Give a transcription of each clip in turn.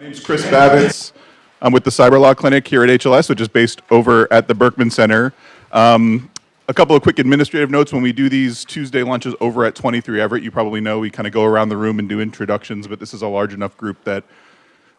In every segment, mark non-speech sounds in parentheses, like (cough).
My name is Chris Bavitz. I'm with the Cyber Law Clinic here at HLS, which is based over at the Berkman Center. Um, a couple of quick administrative notes. When we do these Tuesday lunches over at 23 Everett, you probably know we kind of go around the room and do introductions, but this is a large enough group that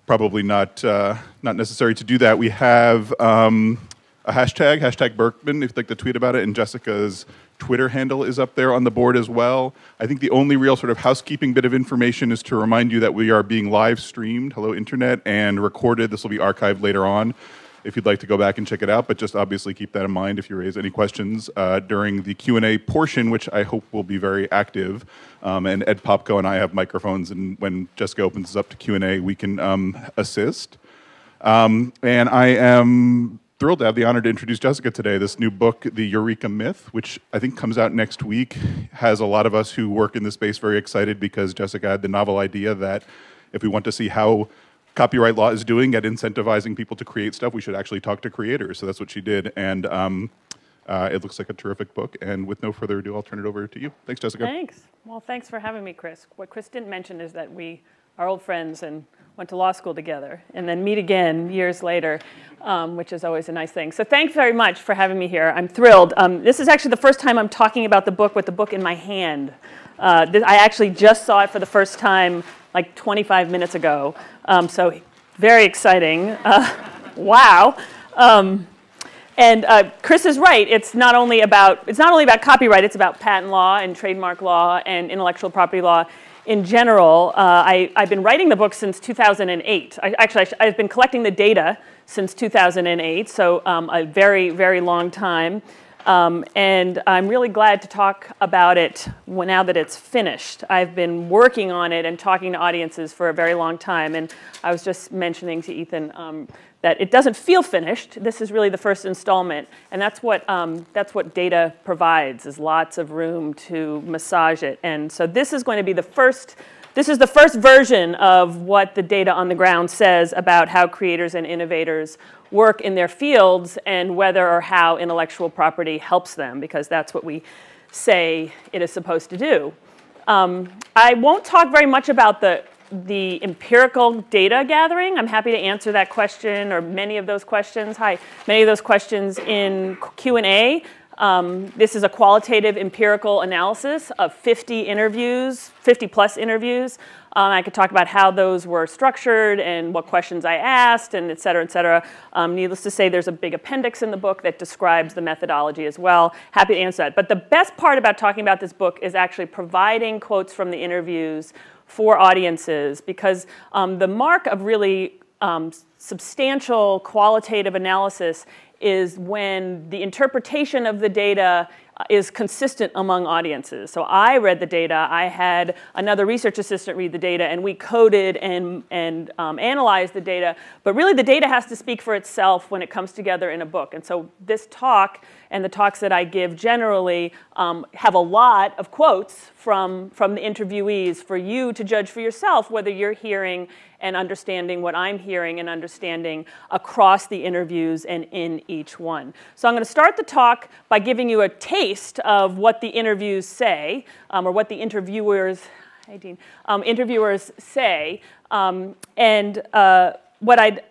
probably not, uh, not necessary to do that. We have um, a hashtag, hashtag Berkman, if you'd like to tweet about it, and Jessica's Twitter handle is up there on the board as well. I think the only real sort of housekeeping bit of information is to remind you that we are being live streamed, hello internet, and recorded. This will be archived later on if you'd like to go back and check it out, but just obviously keep that in mind if you raise any questions uh, during the Q&A portion, which I hope will be very active. Um, and Ed Popko and I have microphones, and when Jessica opens us up to Q&A, we can um, assist. Um, and I am thrilled to have the honor to introduce Jessica today. This new book, The Eureka Myth, which I think comes out next week, has a lot of us who work in this space very excited because Jessica had the novel idea that if we want to see how copyright law is doing at incentivizing people to create stuff, we should actually talk to creators. So that's what she did. And um, uh, it looks like a terrific book. And with no further ado, I'll turn it over to you. Thanks, Jessica. Thanks. Well, thanks for having me, Chris. What Chris didn't mention is that we are old friends and went to law school together, and then meet again years later, um, which is always a nice thing. So thanks very much for having me here. I'm thrilled. Um, this is actually the first time I'm talking about the book with the book in my hand. Uh, I actually just saw it for the first time like 25 minutes ago, um, so very exciting. Uh, (laughs) wow. Um, and uh, Chris is right. It's not only about it's not only about copyright. It's about patent law and trademark law and intellectual property law in general, uh, I, have been writing the book since 2008. I, actually, I, have been collecting the data since 2008, so um, a very, very long time. Um, and I'm really glad to talk about it now that it's finished. I've been working on it and talking to audiences for a very long time. And I was just mentioning to Ethan um, that it doesn't feel finished. This is really the first installment, and that's what um, that's what data provides is lots of room to massage it. And so this is going to be the first. This is the first version of what the data on the ground says about how creators and innovators work in their fields and whether or how intellectual property helps them, because that's what we say it is supposed to do. Um, I won't talk very much about the the empirical data gathering. I'm happy to answer that question or many of those questions. Hi, many of those questions in Q&A. Um, this is a qualitative empirical analysis of 50 interviews, 50 plus interviews. Um, I could talk about how those were structured and what questions I asked and et cetera, et cetera. Um, needless to say, there's a big appendix in the book that describes the methodology as well. Happy to answer that. But the best part about talking about this book is actually providing quotes from the interviews for audiences because um, the mark of really um, substantial qualitative analysis is when the interpretation of the data is consistent among audiences. So I read the data, I had another research assistant read the data, and we coded and, and um, analyzed the data. But really, the data has to speak for itself when it comes together in a book. And so this talk and the talks that I give generally um, have a lot of quotes from, from the interviewees for you to judge for yourself whether you're hearing and understanding what I'm hearing and understanding across the interviews and in each one. So I'm going to start the talk by giving you a taste of what the interviews say, um, or what the interviewers, hey Dean, um, interviewers say. Um, and uh, what I'd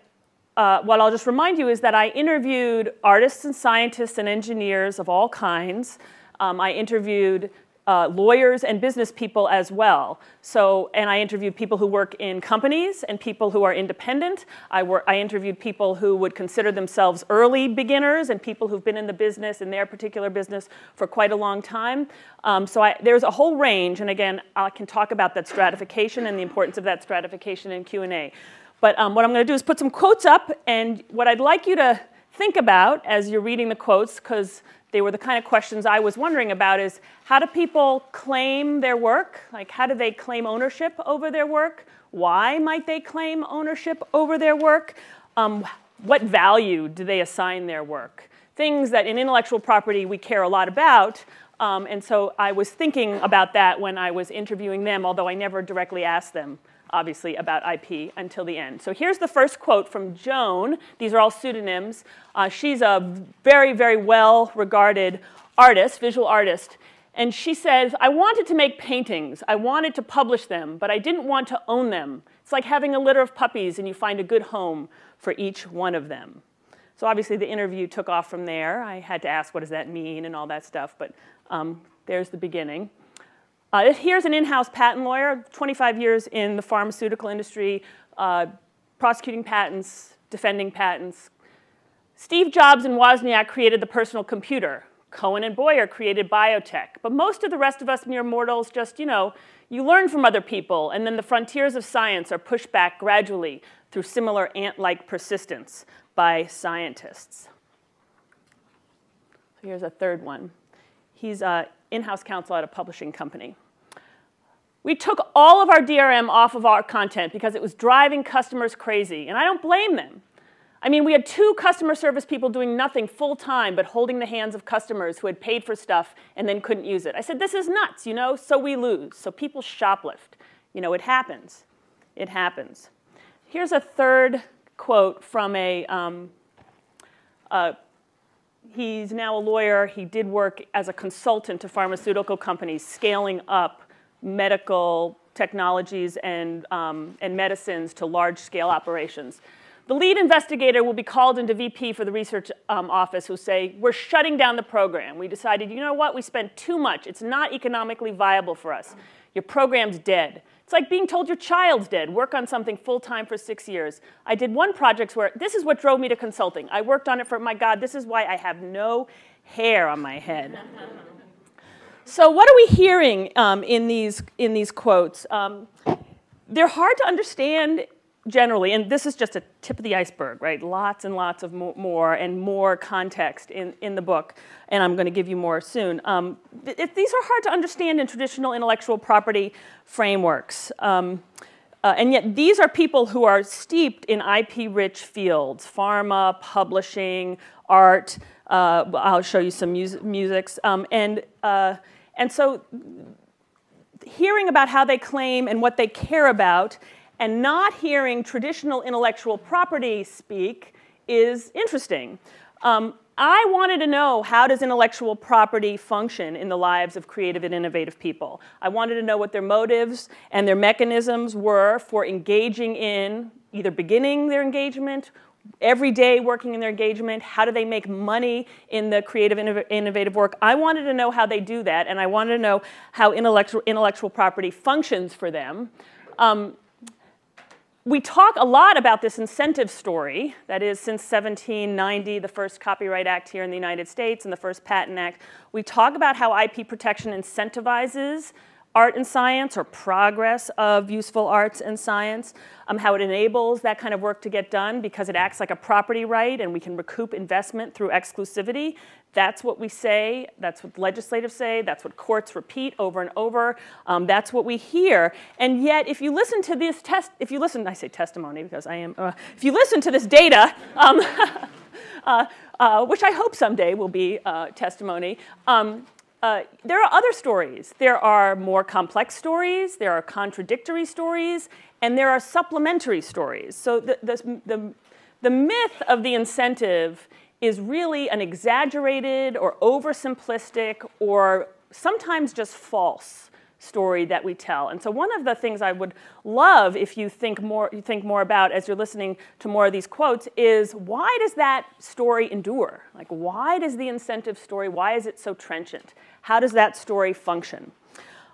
uh, what I'll just remind you is that I interviewed artists and scientists and engineers of all kinds. Um, I interviewed uh, lawyers and business people as well. So, and I interviewed people who work in companies and people who are independent. I, wor- I interviewed people who would consider themselves early beginners and people who've been in the business, in their particular business, for quite a long time. Um, so I, there's a whole range, and again, I can talk about that stratification and the importance of that stratification in Q&A. But um, what I'm going to do is put some quotes up, and what I'd like you to think about as you're reading the quotes, because they were the kind of questions I was wondering about is how do people claim their work? Like how do they claim ownership over their work? Why might they claim ownership over their work? Um, what value do they assign their work? Things that in intellectual property we care a lot about. Um, and so I was thinking about that when I was interviewing them, although I never directly asked them obviously, about IP until the end. So here's the first quote from Joan. These are all pseudonyms. Uh, she's a very, very well regarded artist, visual artist. And she says, I wanted to make paintings. I wanted to publish them, but I didn't want to own them. It's like having a litter of puppies and you find a good home for each one of them. So obviously the interview took off from there. I had to ask, what does that mean and all that stuff, but um, there's the beginning. Uh, here's an in-house patent lawyer, 25 years in the pharmaceutical industry, uh, prosecuting patents, defending patents. Steve Jobs and Wozniak created the personal computer. Cohen and Boyer created biotech. But most of the rest of us mere mortals just, you know, you learn from other people, and then the frontiers of science are pushed back gradually through similar ant-like persistence by scientists. Here's a third one. He's an in-house counsel at a publishing company. We took all of our DRM off of our content because it was driving customers crazy, and I don't blame them. I mean, we had two customer service people doing nothing full time but holding the hands of customers who had paid for stuff and then couldn't use it. I said, this is nuts, you know, so we lose. So people shoplift. You know, it happens. It happens. Here's a third quote from a, um, uh, he's now a lawyer. He did work as a consultant to pharmaceutical companies, scaling up medical technologies and, um, and medicines to large scale operations. The lead investigator will be called into VP for the research um, office who say, we're shutting down the program. We decided, you know what, we spent too much. It's not economically viable for us. Your program's dead. It's like being told your child's dead. Work on something full time for six years. I did one project where this is what drove me to consulting. I worked on it for, my God, this is why I have no hair on my head. So what are we hearing um, in, these, in these quotes? Um, they're hard to understand generally, and this is just a tip of the iceberg, right? Lots and lots of more and more context in, in the book, and I'm going to give you more soon. Um, it, these are hard to understand in traditional intellectual property frameworks. Um, uh, and yet these are people who are steeped in IP-rich fields, pharma, publishing, art, uh, I'll show you some music, musics, um, and, uh, and so hearing about how they claim and what they care about and not hearing traditional intellectual property speak is interesting. Um, I wanted to know how does intellectual property function in the lives of creative and innovative people. I wanted to know what their motives and their mechanisms were for engaging in either beginning their engagement, every day working in their engagement, how do they make money in the creative innovative work. I wanted to know how they do that, and I wanted to know how intellectual, intellectual property functions for them. Um, we talk a lot about this incentive story, that is, since 1790, the first Copyright Act here in the United States and the first Patent Act. We talk about how IP protection incentivizes art and science or progress of useful arts and science, um, how it enables that kind of work to get done because it acts like a property right and we can recoup investment through exclusivity. That's what we say, that's what legislators say, that's what courts repeat over and over, um, that's what we hear. And yet, if you listen to this test, if you listen, I say testimony because I am, uh, if you listen to this data, um, (laughs) uh, uh, which I hope someday will be uh, testimony, um, uh, there are other stories. There are more complex stories, there are contradictory stories, and there are supplementary stories. So the, the, the, the myth of the incentive is really an exaggerated or oversimplistic or sometimes just false story that we tell. And so one of the things I would love if you think more, you think more about as you're listening to more of these quotes is why does that story endure? Like why does the incentive story, why is it so trenchant? How does that story function?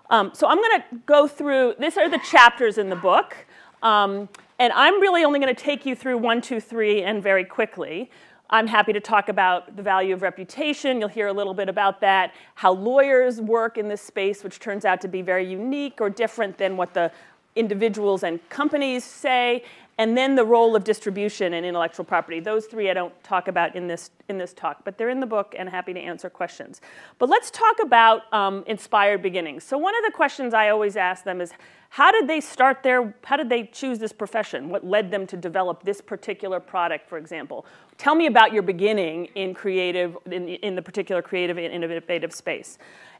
Um, so I'm going to go through, these are the chapters in the book. Um, and I'm really only going to take you through one, two, three, and very quickly. I'm happy to talk about the value of reputation. You'll hear a little bit about that, how lawyers work in this space, which turns out to be very unique or different than what the individuals and companies say, and then the role of distribution and intellectual property. Those three I don't talk about in this, in this talk, but they're in the book and happy to answer questions. But let's talk about um, inspired beginnings. So one of the questions I always ask them is, how did they start their, how did they choose this profession? What led them to develop this particular product, for example? Tell me about your beginning in creative, in, in the particular creative and innovative space.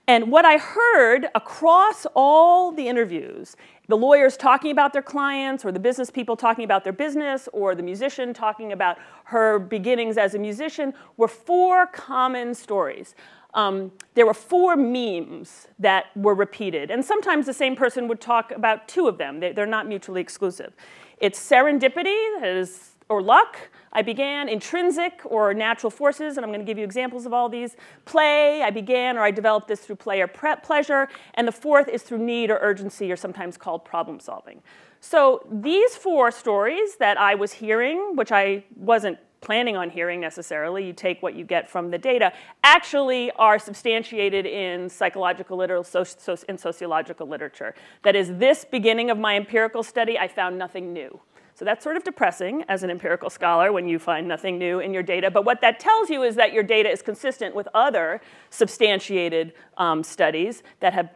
And what I heard across all the interviews, the lawyers talking about their clients, or the business people talking about their business, or the musician talking about her beginnings as a musician, were four common stories. um, there were four memes that were repeated. And sometimes the same person would talk about two of them. They, are not mutually exclusive. It's serendipity, that is, or luck. I began intrinsic or natural forces, and I'm going to give you examples of all these. Play, I began or I developed this through play or pleasure. And the fourth is through need or urgency, or sometimes called problem solving. So these four stories that I was hearing, which I wasn't planning on hearing necessarily, you take what you get from the data, actually are substantiated in psychological literature, in sociological literature. That is, this beginning of my empirical study, I found nothing new. So that's sort of depressing as an empirical scholar when you find nothing new in your data. But what that tells you is that your data is consistent with other substantiated um, studies that have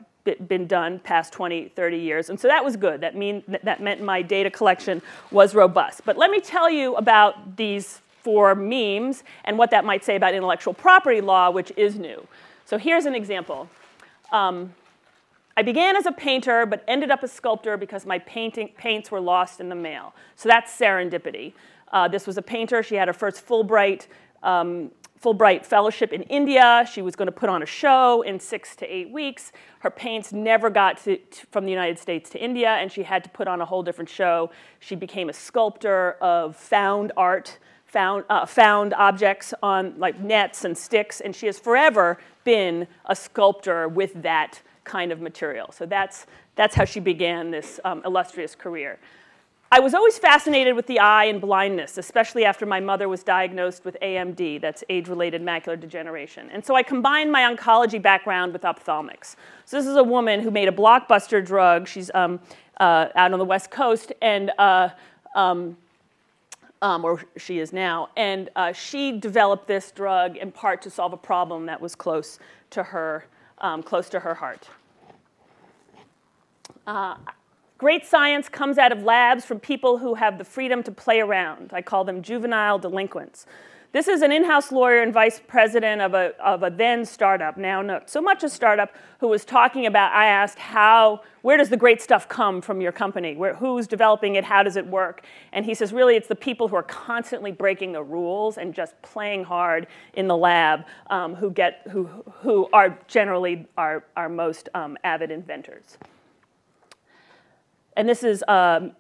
been done past 20, 30 years. And so that was good. That, mean, that meant my data collection was robust. But let me tell you about these four memes and what that might say about intellectual property law, which is new. So here's an example. Um, I began as a painter, but ended up a sculptor because my painting, paints were lost in the mail. So that's serendipity. Uh, this was a painter. She had her first Fulbright, um, Fulbright fellowship in India. She was going to put on a show in six to eight weeks. Her paints never got to, to, from the United States to India, and she had to put on a whole different show. She became a sculptor of found art, found, uh, found objects on like nets and sticks, and she has forever been a sculptor with that kind of material. So that's, that's how she began this um, illustrious career. I was always fascinated with the eye and blindness, especially after my mother was diagnosed with AMD, that's age-related macular degeneration. And so I combined my oncology background with ophthalmics. So this is a woman who made a blockbuster drug. She's um, uh, out on the West Coast, and uh, um, um, or she is now, and uh, she developed this drug in part to solve a problem that was close to her um, close to her heart. Uh, great science comes out of labs from people who have the freedom to play around. I call them juvenile delinquents. This is an in-house lawyer and vice president of a, of a then startup, now not so much a startup, who was talking about, I asked how, where does the great stuff come from your company? Where, who's developing it? How does it work? And he says, really, it's the people who are constantly breaking the rules and just playing hard in the lab um, who, get, who, who are generally our, our most um, avid inventors. And this is um,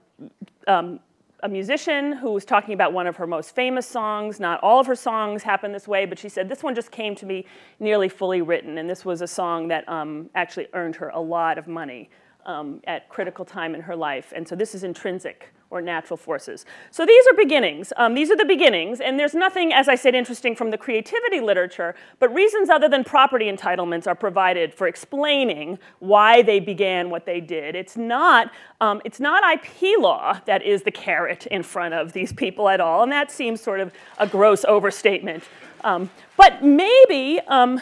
um a musician who was talking about one of her most famous songs. Not all of her songs happen this way, but she said, this one just came to me nearly fully written. And this was a song that um, actually earned her a lot of money um, at critical time in her life. And so this is intrinsic or natural forces. So these are beginnings. Um, these are the beginnings, and there's nothing, as I said, interesting from the creativity literature, but reasons other than property entitlements are provided for explaining why they began what they did. It's not, um, it's not IP law that is the carrot in front of these people at all, and that seems sort of a gross overstatement. Um, but maybe, um,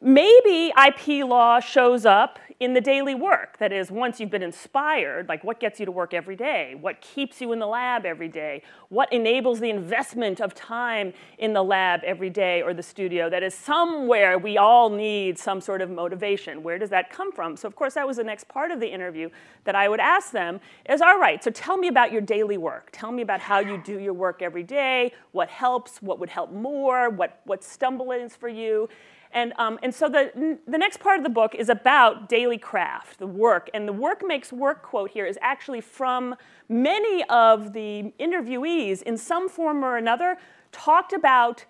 maybe IP law shows up in the daily work. That is, once you've been inspired, like what gets you to work every day? What keeps you in the lab every day? What enables the investment of time in the lab every day or the studio? That is, somewhere we all need some sort of motivation. Where does that come from? So, of course, that was the next part of the interview that I would ask them is, all right, so tell me about your daily work. Tell me about how you do your work every day, what helps, what would help more, what, what stumble is for you. And, um, and so the, the next part of the book is about daily craft, the work. And the work makes work quote here is actually from many of the interviewees in some form or another talked about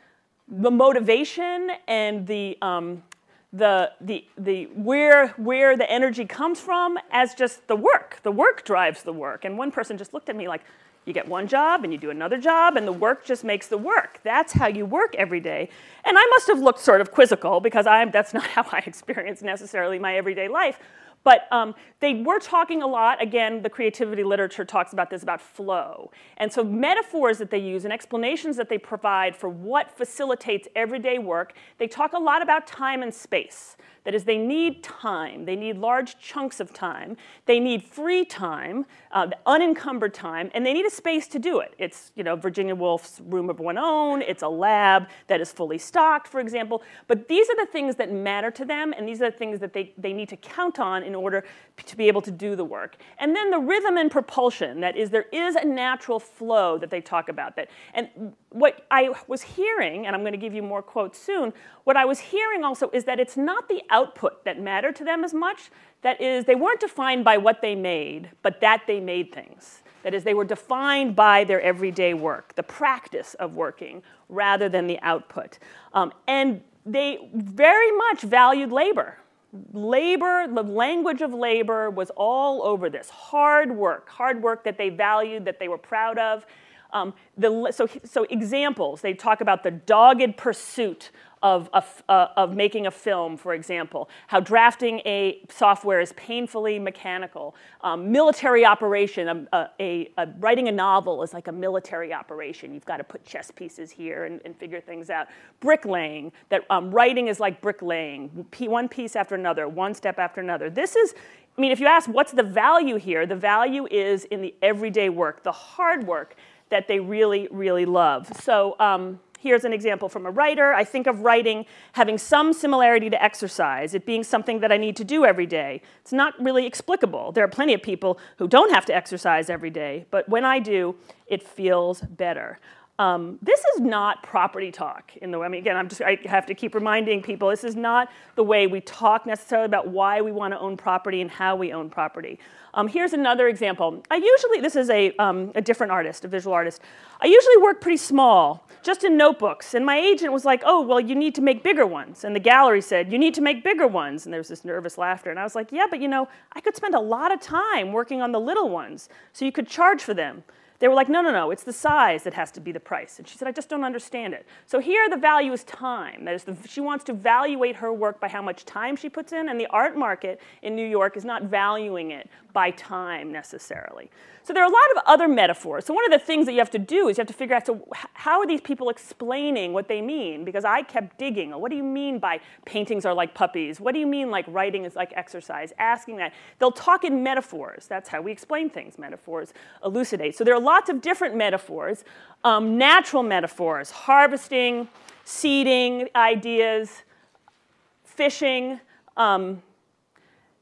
the motivation and the, um, the, the, the where, where the energy comes from as just the work. The work drives the work. And one person just looked at me like, you get one job and you do another job and the work just makes the work. That's how you work every day. And I must have looked sort of quizzical because I'm, that's not (laughs) how I experience necessarily my everyday life. But um, they were talking a lot, again, the creativity literature talks about this, about flow. And so metaphors that they use and explanations that they provide for what facilitates everyday work, they talk a lot about time and space. That is, they need time. They need large chunks of time. They need free time, uh, unencumbered time, and they need a space to do it. It's, you know, Virginia Woolf's room of one own. It's a lab that is fully stocked, for example. But these are the things that matter to them, and these are the things that they, they need to count on in in order to be able to do the work. And then the rhythm and propulsion, that is, there is a natural flow that they talk about. That, and what I was hearing, and I'm going to give you more quotes soon, what I was hearing also is that it's not the output that mattered to them as much. That is, they weren't defined by what they made, but that they made things. That is, they were defined by their everyday work, the practice of working, rather than the output. Um, and they very much valued labor. Labor, the language of labor was all over this. Hard work, hard work that they valued, that they were proud of. Um, the, so, so examples, they talk about the dogged pursuit of, of, uh, of making a film, for example, how drafting a software is painfully mechanical. Um, military operation, um, uh, a, a, writing a novel is like a military operation. You've got to put chess pieces here and, and figure things out. Bricklaying, that um, writing is like bricklaying, one piece after another, one step after another. This is, I mean, if you ask what's the value here, the value is in the everyday work, the hard work that they really, really love. So, um, Here's an example from a writer. I think of writing having some similarity to exercise, it being something that I need to do every day. It's not really explicable. There are plenty of people who don't have to exercise every day, but when I do, it feels better. Um, this is not property talk in the way, I mean, again, I'm just, I have to keep reminding people, this is not the way we talk necessarily about why we want to own property and how we own property. Um, here's another example. I usually, this is a, um, a different artist, a visual artist. I usually work pretty small, just in notebooks. And my agent was like, oh, well, you need to make bigger ones. And the gallery said, you need to make bigger ones. And there was this nervous laughter. And I was like, yeah, but you know, I could spend a lot of time working on the little ones, so you could charge for them. They were like, no, no, no, it's the size that has to be the price. And she said, I just don't understand it. So here the value is time. That is, the, she wants to evaluate her work by how much time she puts in, and the art market in New York is not valuing it by time necessarily. So there are a lot of other metaphors. So one of the things that you have to do is you have to figure out, so how are these people explaining what they mean? Because I kept digging. What do you mean by paintings are like puppies? What do you mean like writing is like exercise? Asking that. They'll talk in metaphors. That's how we explain things. Metaphors elucidate. So there are lots of different metaphors. Um, natural metaphors, harvesting, seeding ideas, fishing, um,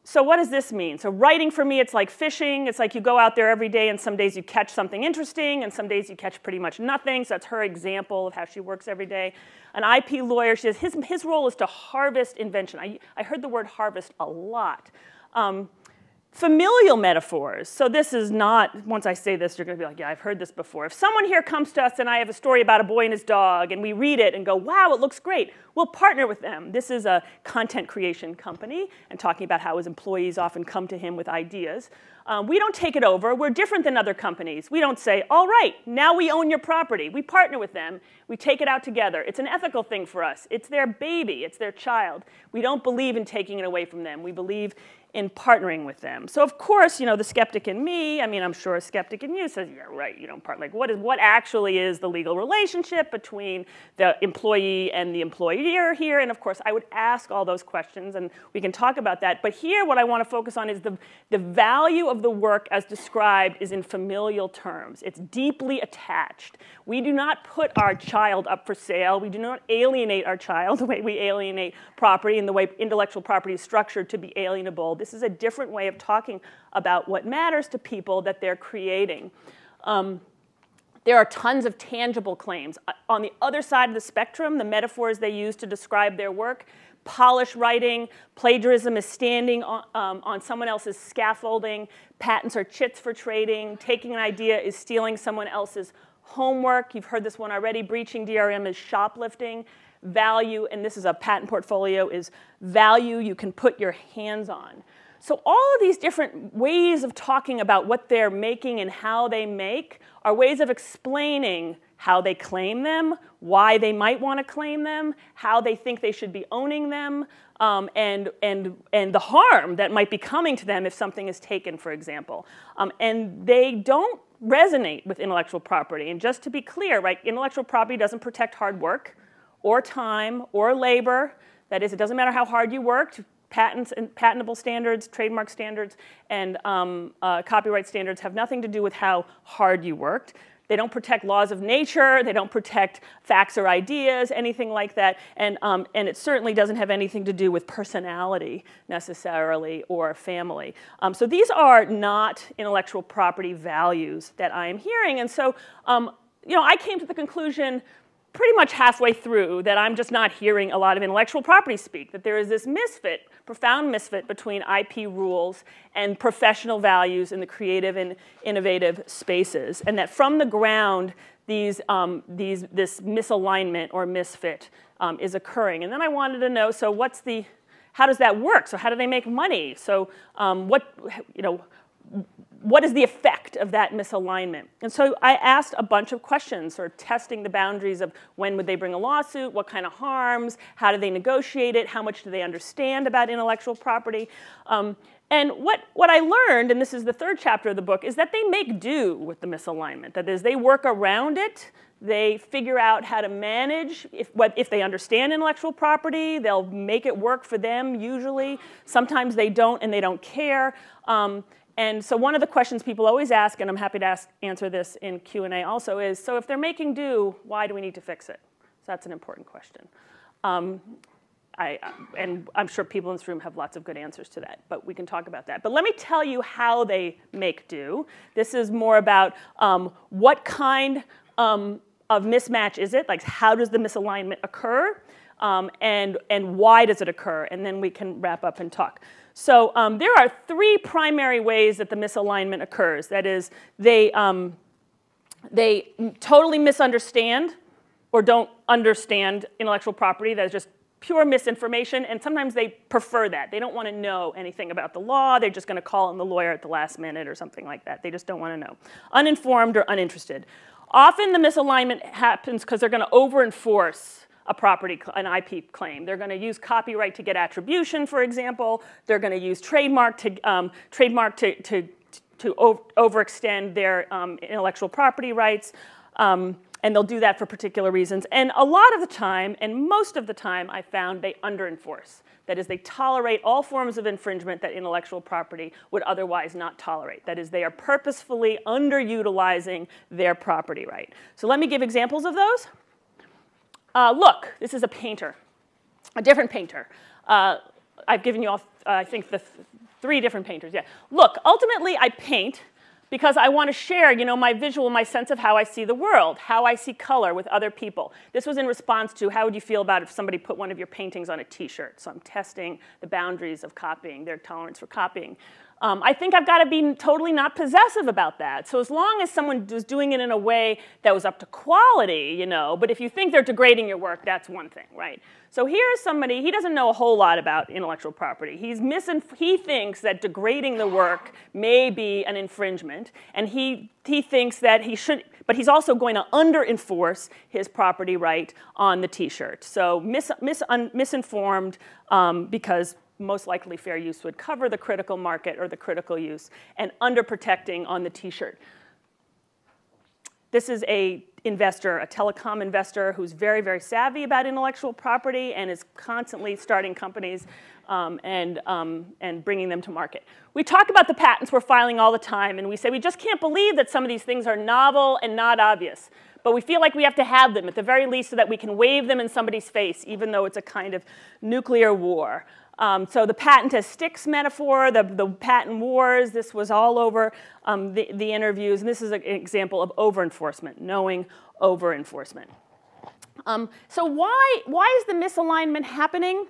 so what does this mean? So writing for me, it's like fishing. It's like you go out there every day and some days you catch something interesting and some days you catch pretty much nothing. So that's her example of how she works every day. An IP lawyer, she says his, his role is to harvest invention. I, I heard the word harvest a lot. Um, familial metaphors. So this is not, once I say this, you're going to be like, yeah, I've heard this before. If someone here comes to us and I have a story about a boy and his dog, and we read it and go, wow, it looks great, we'll partner with them. This is a content creation company and talking about how his employees often come to him with ideas. Um, we don't take it over. We're different than other companies. We don't say, all right, now we own your property. We partner with them. We take it out together. It's an ethical thing for us. It's their baby. It's their child. We don't believe in taking it away from them. We believe in partnering with them. So of course, you know, the skeptic in me, I mean, I'm sure a skeptic in you says, yeah, right, you don't part, like what is, what actually is the legal relationship between the employee and the employer here? And of course, I would ask all those questions and we can talk about that. But here, what I want to focus on is the, the value of the work as described is in familial terms. It's deeply attached. We do not put our child up for sale. We do not alienate our child (laughs) the way we alienate property and the way intellectual property is structured to be alienable this is a different way of talking about what matters to people that they're creating. Um, there are tons of tangible claims. Uh, on the other side of the spectrum, the metaphors they use to describe their work, polish writing, plagiarism is standing on, um, on, someone else's scaffolding, patents are chits for trading, taking an idea is stealing someone else's homework. You've heard this one already, breaching DRM is shoplifting value, and this is a patent portfolio, is value you can put your hands on. So all of these different ways of talking about what they're making and how they make are ways of explaining how they claim them, why they might want to claim them, how they think they should be owning them, um, and, and, and the harm that might be coming to them if something is taken, for example. Um, and they don't resonate with intellectual property. And just to be clear, right, intellectual property doesn't protect hard work or time or labor. That is, it doesn't matter how hard you worked, patents and patentable standards, trademark standards, and um, uh, copyright standards have nothing to do with how hard you worked. They don't protect laws of nature. They don't protect facts or ideas, anything like that. And, um, and it certainly doesn't have anything to do with personality necessarily or family. Um, so these are not intellectual property values that I am hearing. And so, um, you know, I came to the conclusion pretty much halfway through that I'm just not hearing a lot of intellectual property speak, that there is this misfit, profound misfit between IP rules and professional values in the creative and innovative spaces, and that from the ground, these, um, these, this misalignment or misfit um, is occurring. And then I wanted to know, so what's the, how does that work? So how do they make money? So um, what, you know, what is the effect of that misalignment? And so I asked a bunch of questions, sort of testing the boundaries of when would they bring a lawsuit, what kind of harms, how do they negotiate it, how much do they understand about intellectual property. Um, and what, what I learned, and this is the third chapter of the book, is that they make do with the misalignment. That is, they work around it, they figure out how to manage. If, what, if they understand intellectual property, they'll make it work for them usually. Sometimes they don't and they don't care. Um, and so one of the questions people always ask, and I'm happy to ask, answer this in Q&A also, is, so if they're making do, why do we need to fix it? So that's an important question. Um, I, and I'm sure people in this room have lots of good answers to that, but we can talk about that. But let me tell you how they make do. This is more about um, what kind um, of mismatch is it? Like, how does the misalignment occur? Um, and, and why does it occur? And then we can wrap up and talk. So um, there are three primary ways that the misalignment occurs. That is, they, um, they totally misunderstand or don't understand intellectual property. That is just pure misinformation, and sometimes they prefer that. They don't want to know anything about the law. They're just going to call in the lawyer at the last minute or something like that. They just don't want to know. Uninformed or uninterested. Often the misalignment happens because they're going to over-enforce a property, an IP claim. They're going to use copyright to get attribution, for example. They're going to use trademark to, um, trademark to, to, to overextend their um, intellectual property rights. Um, and they'll do that for particular reasons. And a lot of the time, and most of the time, I found they underenforce. That is, they tolerate all forms of infringement that intellectual property would otherwise not tolerate. That is, they are purposefully underutilizing their property right. So let me give examples of those. Uh, look, this is a painter, a different painter. Uh, I've given you all, uh, I think, the th three different painters. Yeah. Look, ultimately, I paint because I want to share, you know, my visual, my sense of how I see the world, how I see color with other people. This was in response to how would you feel about if somebody put one of your paintings on a T-shirt. So I'm testing the boundaries of copying, their tolerance for copying. Um, I think I've got to be totally not possessive about that. So as long as someone was doing it in a way that was up to quality, you know, but if you think they're degrading your work, that's one thing, right? So here's somebody, he doesn't know a whole lot about intellectual property. He's misinf- he thinks that degrading the work may be an infringement, and he, he thinks that he should, but he's also going to under-enforce his property right on the t-shirt. So mis, mis, un, misinformed um, because most likely fair use would cover the critical market or the critical use, and underprotecting on the t-shirt. This is a investor, a telecom investor who's very, very savvy about intellectual property and is constantly starting companies um, and, um, and bringing them to market. We talk about the patents we're filing all the time, and we say we just can't believe that some of these things are novel and not obvious. But we feel like we have to have them, at the very least, so that we can wave them in somebody's face, even though it's a kind of nuclear war. Um, so the patent as sticks metaphor, the, the patent wars, this was all over um, the, the interviews. And this is an example of over-enforcement, knowing over-enforcement. Um, so why, why is the misalignment happening?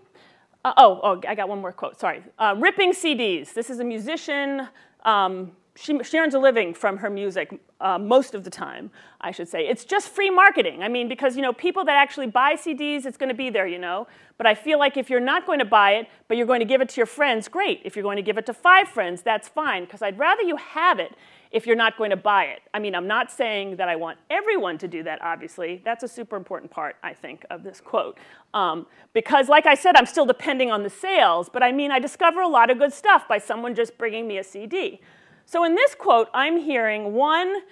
Uh, oh, oh, I got one more quote, sorry. Uh, ripping CDs. This is a musician um, she, she, earns a living from her music uh, most of the time, I should say. It's just free marketing. I mean, because, you know, people that actually buy CDs, it's going to be there, you know. But I feel like if you're not going to buy it, but you're going to give it to your friends, great. If you're going to give it to five friends, that's fine, because I'd rather you have it if you're not going to buy it. I mean, I'm not saying that I want everyone to do that, obviously. That's a super important part, I think, of this quote. Um, because, like I said, I'm still depending on the sales, but I mean, I discover a lot of good stuff by someone just bringing me a CD. So in this quote, I'm hearing one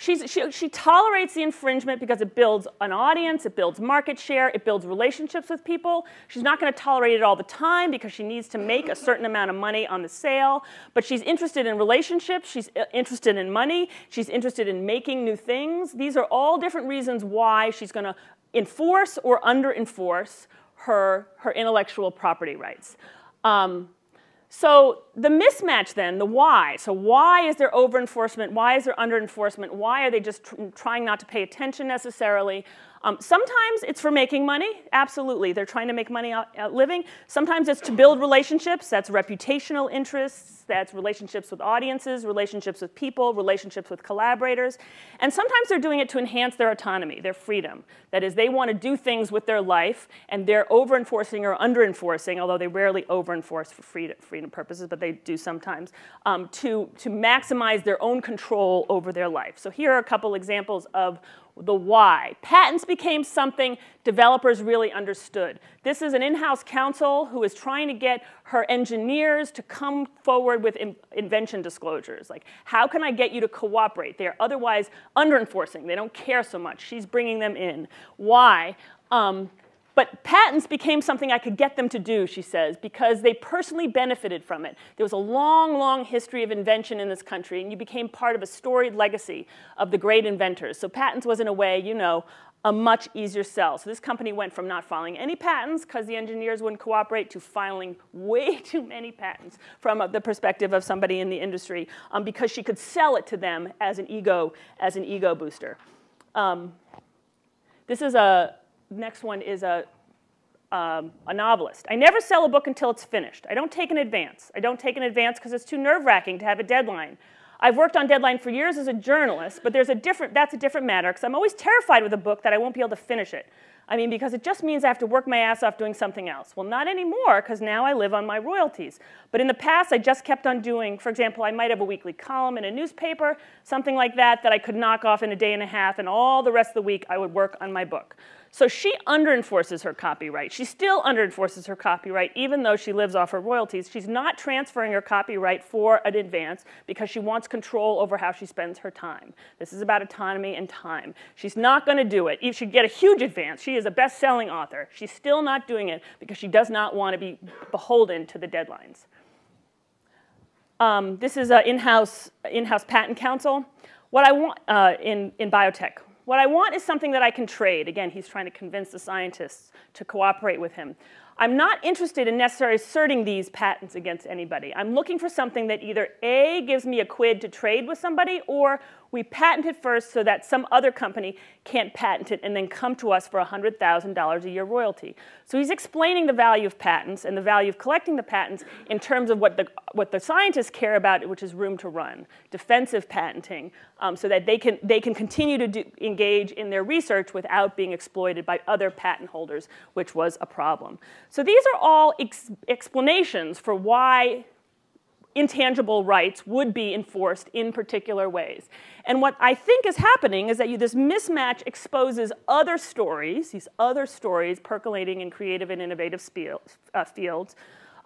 she's, she, she tolerates the infringement because it builds an audience, it builds market share, it builds relationships with people. She's not going to tolerate it all the time because she needs to make a certain amount of money on the sale. But she's interested in relationships, she's uh, interested in money, she's interested in making new things. These are all different reasons why she's going to enforce or under enforce her, her intellectual property rights. Um, so the mismatch then, the why. So why is there over enforcement? Why is there under enforcement? Why are they just tr trying not to pay attention necessarily? Um, sometimes it's for making money, absolutely. They're trying to make money out, out living. Sometimes it's to build relationships, that's reputational interests, that's relationships with audiences, relationships with people, relationships with collaborators. And sometimes they're doing it to enhance their autonomy, their freedom. That is, they want to do things with their life, and they're over-enforcing or under-enforcing, although they rarely over-enforce for freedom, freedom, purposes, but they do sometimes, um, to, to maximize their own control over their life. So here are a couple examples of the why. Patents became something developers really understood. This is an in-house counsel who is trying to get her engineers to come forward with in invention disclosures. Like, how can I get you to cooperate? They are otherwise under-enforcing. They don't care so much. She's bringing them in. Why? Um, but patents became something I could get them to do, she says, because they personally benefited from it. There was a long, long history of invention in this country, and you became part of a storied legacy of the great inventors. So patents was, in a way, you know, a much easier sell. So this company went from not filing any patents because the engineers wouldn't cooperate to filing way (laughs) too many patents from the perspective of somebody in the industry um, because she could sell it to them as an ego, as an ego booster. Um, this is a, next one is a, um, a novelist. I never sell a book until it's finished. I don't take an advance. I don't take an advance because it's too nerve-wracking to have a deadline. I've worked on deadline for years as a journalist, but there's a different, that's a different matter because I'm always terrified with a book that I won't be able to finish it. I mean, because it just means I have to work my ass off doing something else. Well, not anymore, because now I live on my royalties. But in the past, I just kept on doing, for example, I might have a weekly column in a newspaper, something like that, that I could knock off in a day and a half, and all the rest of the week I would work on my book. So she underenforces her copyright. She still underenforces her copyright even though she lives off her royalties. She's not transferring her copyright for an advance because she wants control over how she spends her time. This is about autonomy and time. She's not going to do it. If she get a huge advance, she is a best-selling author. She's still not doing it because she does not want to be beholden to the deadlines. Um, this is an in-house in-house patent counsel. What I want uh, in, in biotech, what I want is something that I can trade. Again, he's trying to convince the scientists to cooperate with him. I'm not interested in necessarily asserting these patents against anybody. I'm looking for something that either A, gives me a quid to trade with somebody, or we patent it first so that some other company can't patent it and then come to us for $100,000 a year royalty. So he's explaining the value of patents and the value of collecting the patents in terms of what the, what the scientists care about, which is room to run, defensive patenting, um, so that they can, they can continue to do, engage in their research without being exploited by other patent holders, which was a problem. So these are all ex explanations for why intangible rights would be enforced in particular ways. And what I think is happening is that you, this mismatch exposes other stories, these other stories percolating in creative and innovative uh, fields,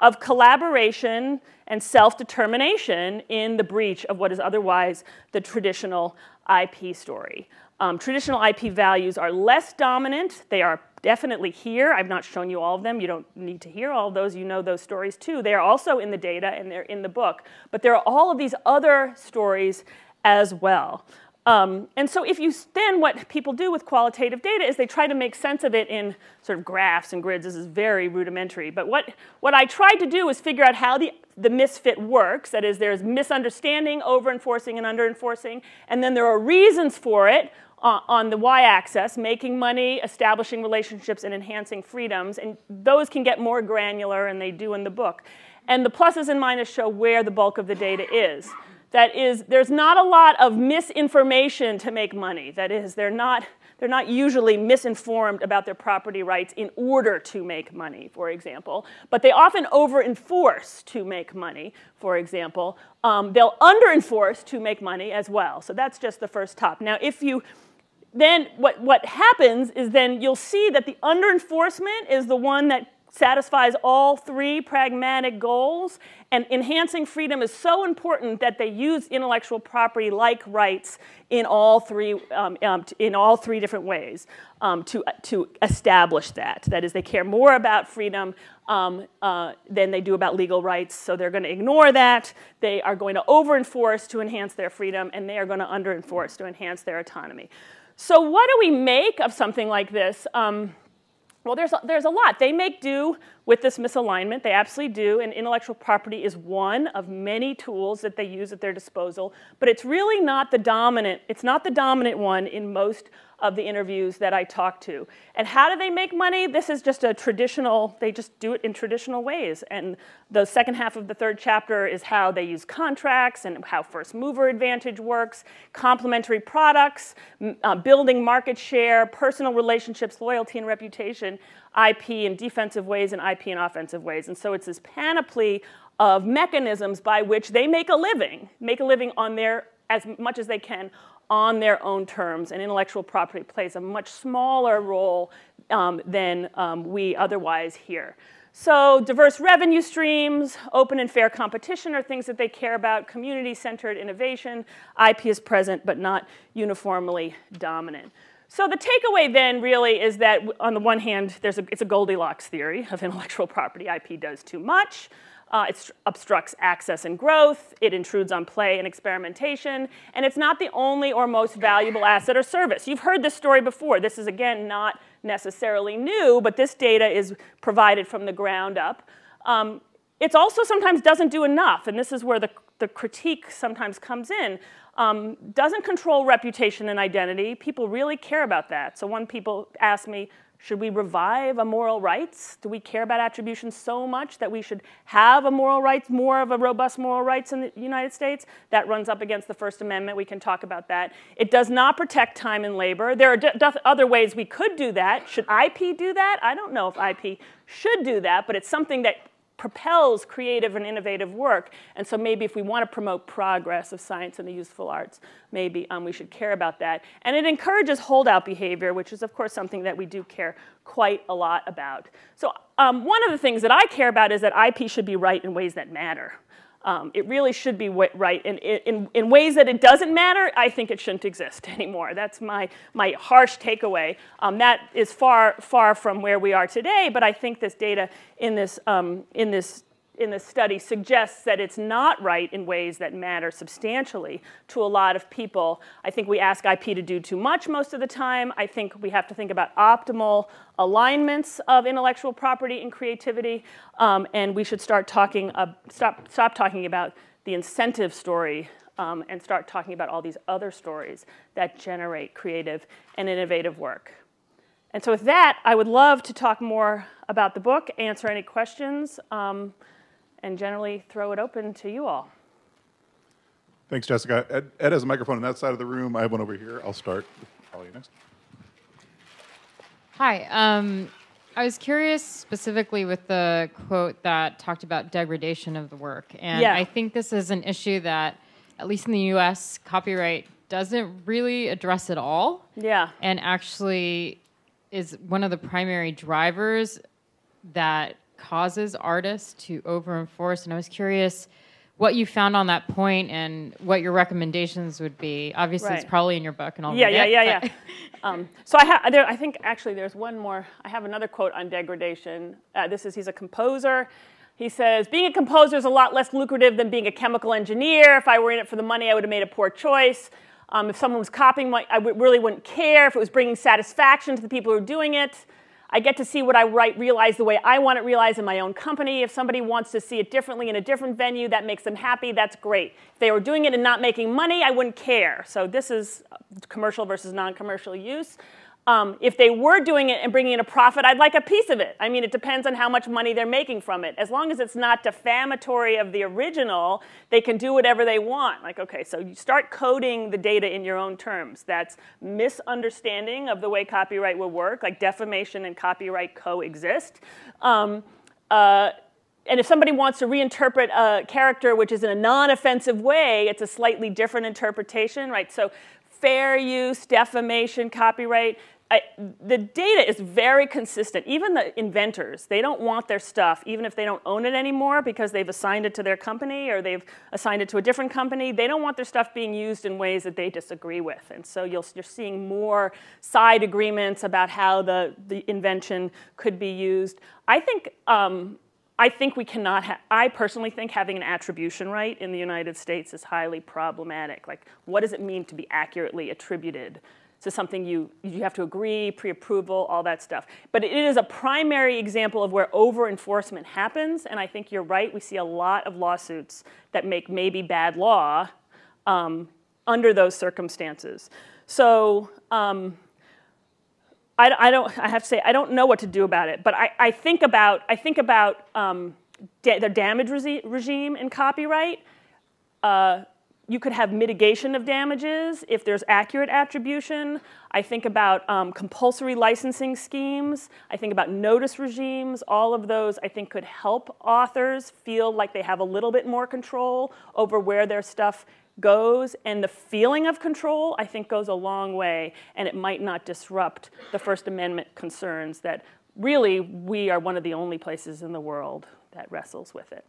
of collaboration and self-determination in the breach of what is otherwise the traditional IP story. Um, traditional IP values are less dominant. They are definitely here. I've not shown you all of them. You don't need to hear all of those. You know those stories too. They are also in the data and they're in the book. But there are all of these other stories as well. Um, and so if you then what people do with qualitative data is they try to make sense of it in sort of graphs and grids. This is very rudimentary. But what, what I tried to do is figure out how the, the misfit works. That is, there's misunderstanding, over-enforcing, and under-enforcing. And then there are reasons for it uh, on the y-axis, making money, establishing relationships, and enhancing freedoms. And those can get more granular, and they do in the book. And the pluses and minuses show where the bulk of the data is. That is, there's not a lot of misinformation to make money. That is, they're not, they're not usually misinformed about their property rights in order to make money, for example. But they often over-enforce to make money, for example. Um, they'll under-enforce to make money as well. So that's just the first top. Now, if you then what, what happens is then you'll see that the under enforcement is the one that satisfies all three pragmatic goals. And enhancing freedom is so important that they use intellectual property like rights in all three, um, um, in all three different ways um, to, to establish that. That is, they care more about freedom um, uh, than they do about legal rights. So they're going to ignore that. They are going to over-enforce to enhance their freedom, and they are going to under-enforce to enhance their autonomy. So what do we make of something like this? Um, well, there's a, there's a lot. They make do with this misalignment. They absolutely do. And intellectual property is one of many tools that they use at their disposal. But it's really not the dominant. It's not the dominant one in most of the interviews that I talk to. And how do they make money? This is just a traditional, they just do it in traditional ways. And the second half of the third chapter is how they use contracts and how first mover advantage works, complementary products, uh, building market share, personal relationships, loyalty and reputation, IP in defensive ways and IP in offensive ways. And so it's this panoply of mechanisms by which they make a living, make a living on their, as much as they can on their own terms, and intellectual property plays a much smaller role um, than um, we otherwise hear. So diverse revenue streams, open and fair competition are things that they care about, community-centered innovation, IP is present but not uniformly dominant. So the takeaway then really is that on the one hand, there's a, it's a Goldilocks theory of (laughs) intellectual property. IP does too much. Uh, it obstructs access and growth. It intrudes on play and experimentation. And it's not the only or most valuable asset or service. You've heard this story before. This is, again, not necessarily new, but this data is provided from the ground up. Um, it also sometimes doesn't do enough, and this is where the, the critique sometimes comes in. Um, doesn't control reputation and identity. People really care about that. So when people ask me, should we revive a moral rights? Do we care about attribution so much that we should have a moral rights, more of a robust moral rights in the United States? That runs up against the First Amendment. We can talk about that. It does not protect time and labor. There are other ways we could do that. Should IP do that? I don't know if IP should do that, but it's something that propels creative and innovative work. And so maybe if we want to promote progress of science and the useful arts, maybe um, we should care about that. And it encourages holdout behavior, which is, of course, something that we do care quite a lot about. So um, one of the things that I care about is that IP should be right in ways that matter. Um, it really should be right. In, in, in ways that it doesn't matter, I think it shouldn't exist (laughs) anymore. That's my, my harsh takeaway. Um, that is far, far from where we are today, but I think this data in this, um, in this in this study suggests that it's not right in ways that matter substantially to a lot of people. I think we ask IP to do too much most of the time. I think we have to think about optimal alignments of intellectual property and creativity, um, and we should start talking, uh, stop, stop talking about the incentive story um, and start talking about all these other stories that generate creative and innovative work. And so with that, I would love to talk more about the book, answer any questions. Um, and generally throw it open to you all. Thanks, Jessica. Ed, Ed, has a microphone on that side of the room. I have one over here. I'll start. Holly next. Hi. Um, I was curious specifically with the quote that talked about degradation of the work. And yeah. I think this is an issue that, at least in the US, copyright doesn't really address at all. Yeah. And actually is one of the primary drivers that causes artists to over-enforce. And I was curious what you found on that point and what your recommendations would be. Obviously, right. it's probably in your book and all. Yeah, yeah, yeah, yeah. (laughs) um, so I have. I think actually there's one more. I have another quote on degradation. Uh, this is he's a composer. He says, being a composer is a lot less lucrative than being a chemical engineer. If I were in it for the money, I would have made a poor choice. Um, if someone was copying, my, I really wouldn't care. If it was bringing satisfaction to the people who are doing it, I get to see what I write realized the way I want it realized in my own company. If somebody wants to see it differently in a different venue, that makes them happy, that's great. If they were doing it and not making money, I wouldn't care. So this is uh, commercial versus non-commercial use. Um, if they were doing it and bringing in a profit, I'd like a piece of it. I mean, it depends on how much money they're making from it. As long as it's not defamatory of the original, they can do whatever they want. Like, okay, so you start coding the data in your own terms. That's misunderstanding of the way copyright will work, like defamation and copyright coexist. Um, uh, and if somebody wants to reinterpret a character which is in a non-offensive way, it's a slightly different interpretation, right? So fair use, defamation, copyright, I, the data is very consistent. Even the inventors, they don't want their stuff, even if they don't own it anymore because they've assigned it to their company or they've assigned it to a different company, they don't want their stuff being used in ways that they disagree with. And so you are seeing more side agreements about how the, the invention could be used. I think um, I think we cannot, I personally think having an attribution right in the United States is highly problematic. Like, what does it mean to be accurately attributed to something you, you have to agree, pre-approval, all that stuff. But it is a primary example of where over-enforcement happens, and I think you're right, we see a lot of lawsuits that make maybe bad law um, under those circumstances. So, um, I, I, don't. I have to say I don't know what to do about it. But I, I think about I think about um, da the damage regime in copyright. Uh, you could have mitigation of damages if there's accurate attribution. I think about um, compulsory licensing schemes. I think about notice regimes. All of those I think could help authors feel like they have a little bit more control over where their stuff goes. And the feeling of control, I think, goes a long way. And it might not disrupt the First Amendment concerns that really we are one of the only places in the world that wrestles with it.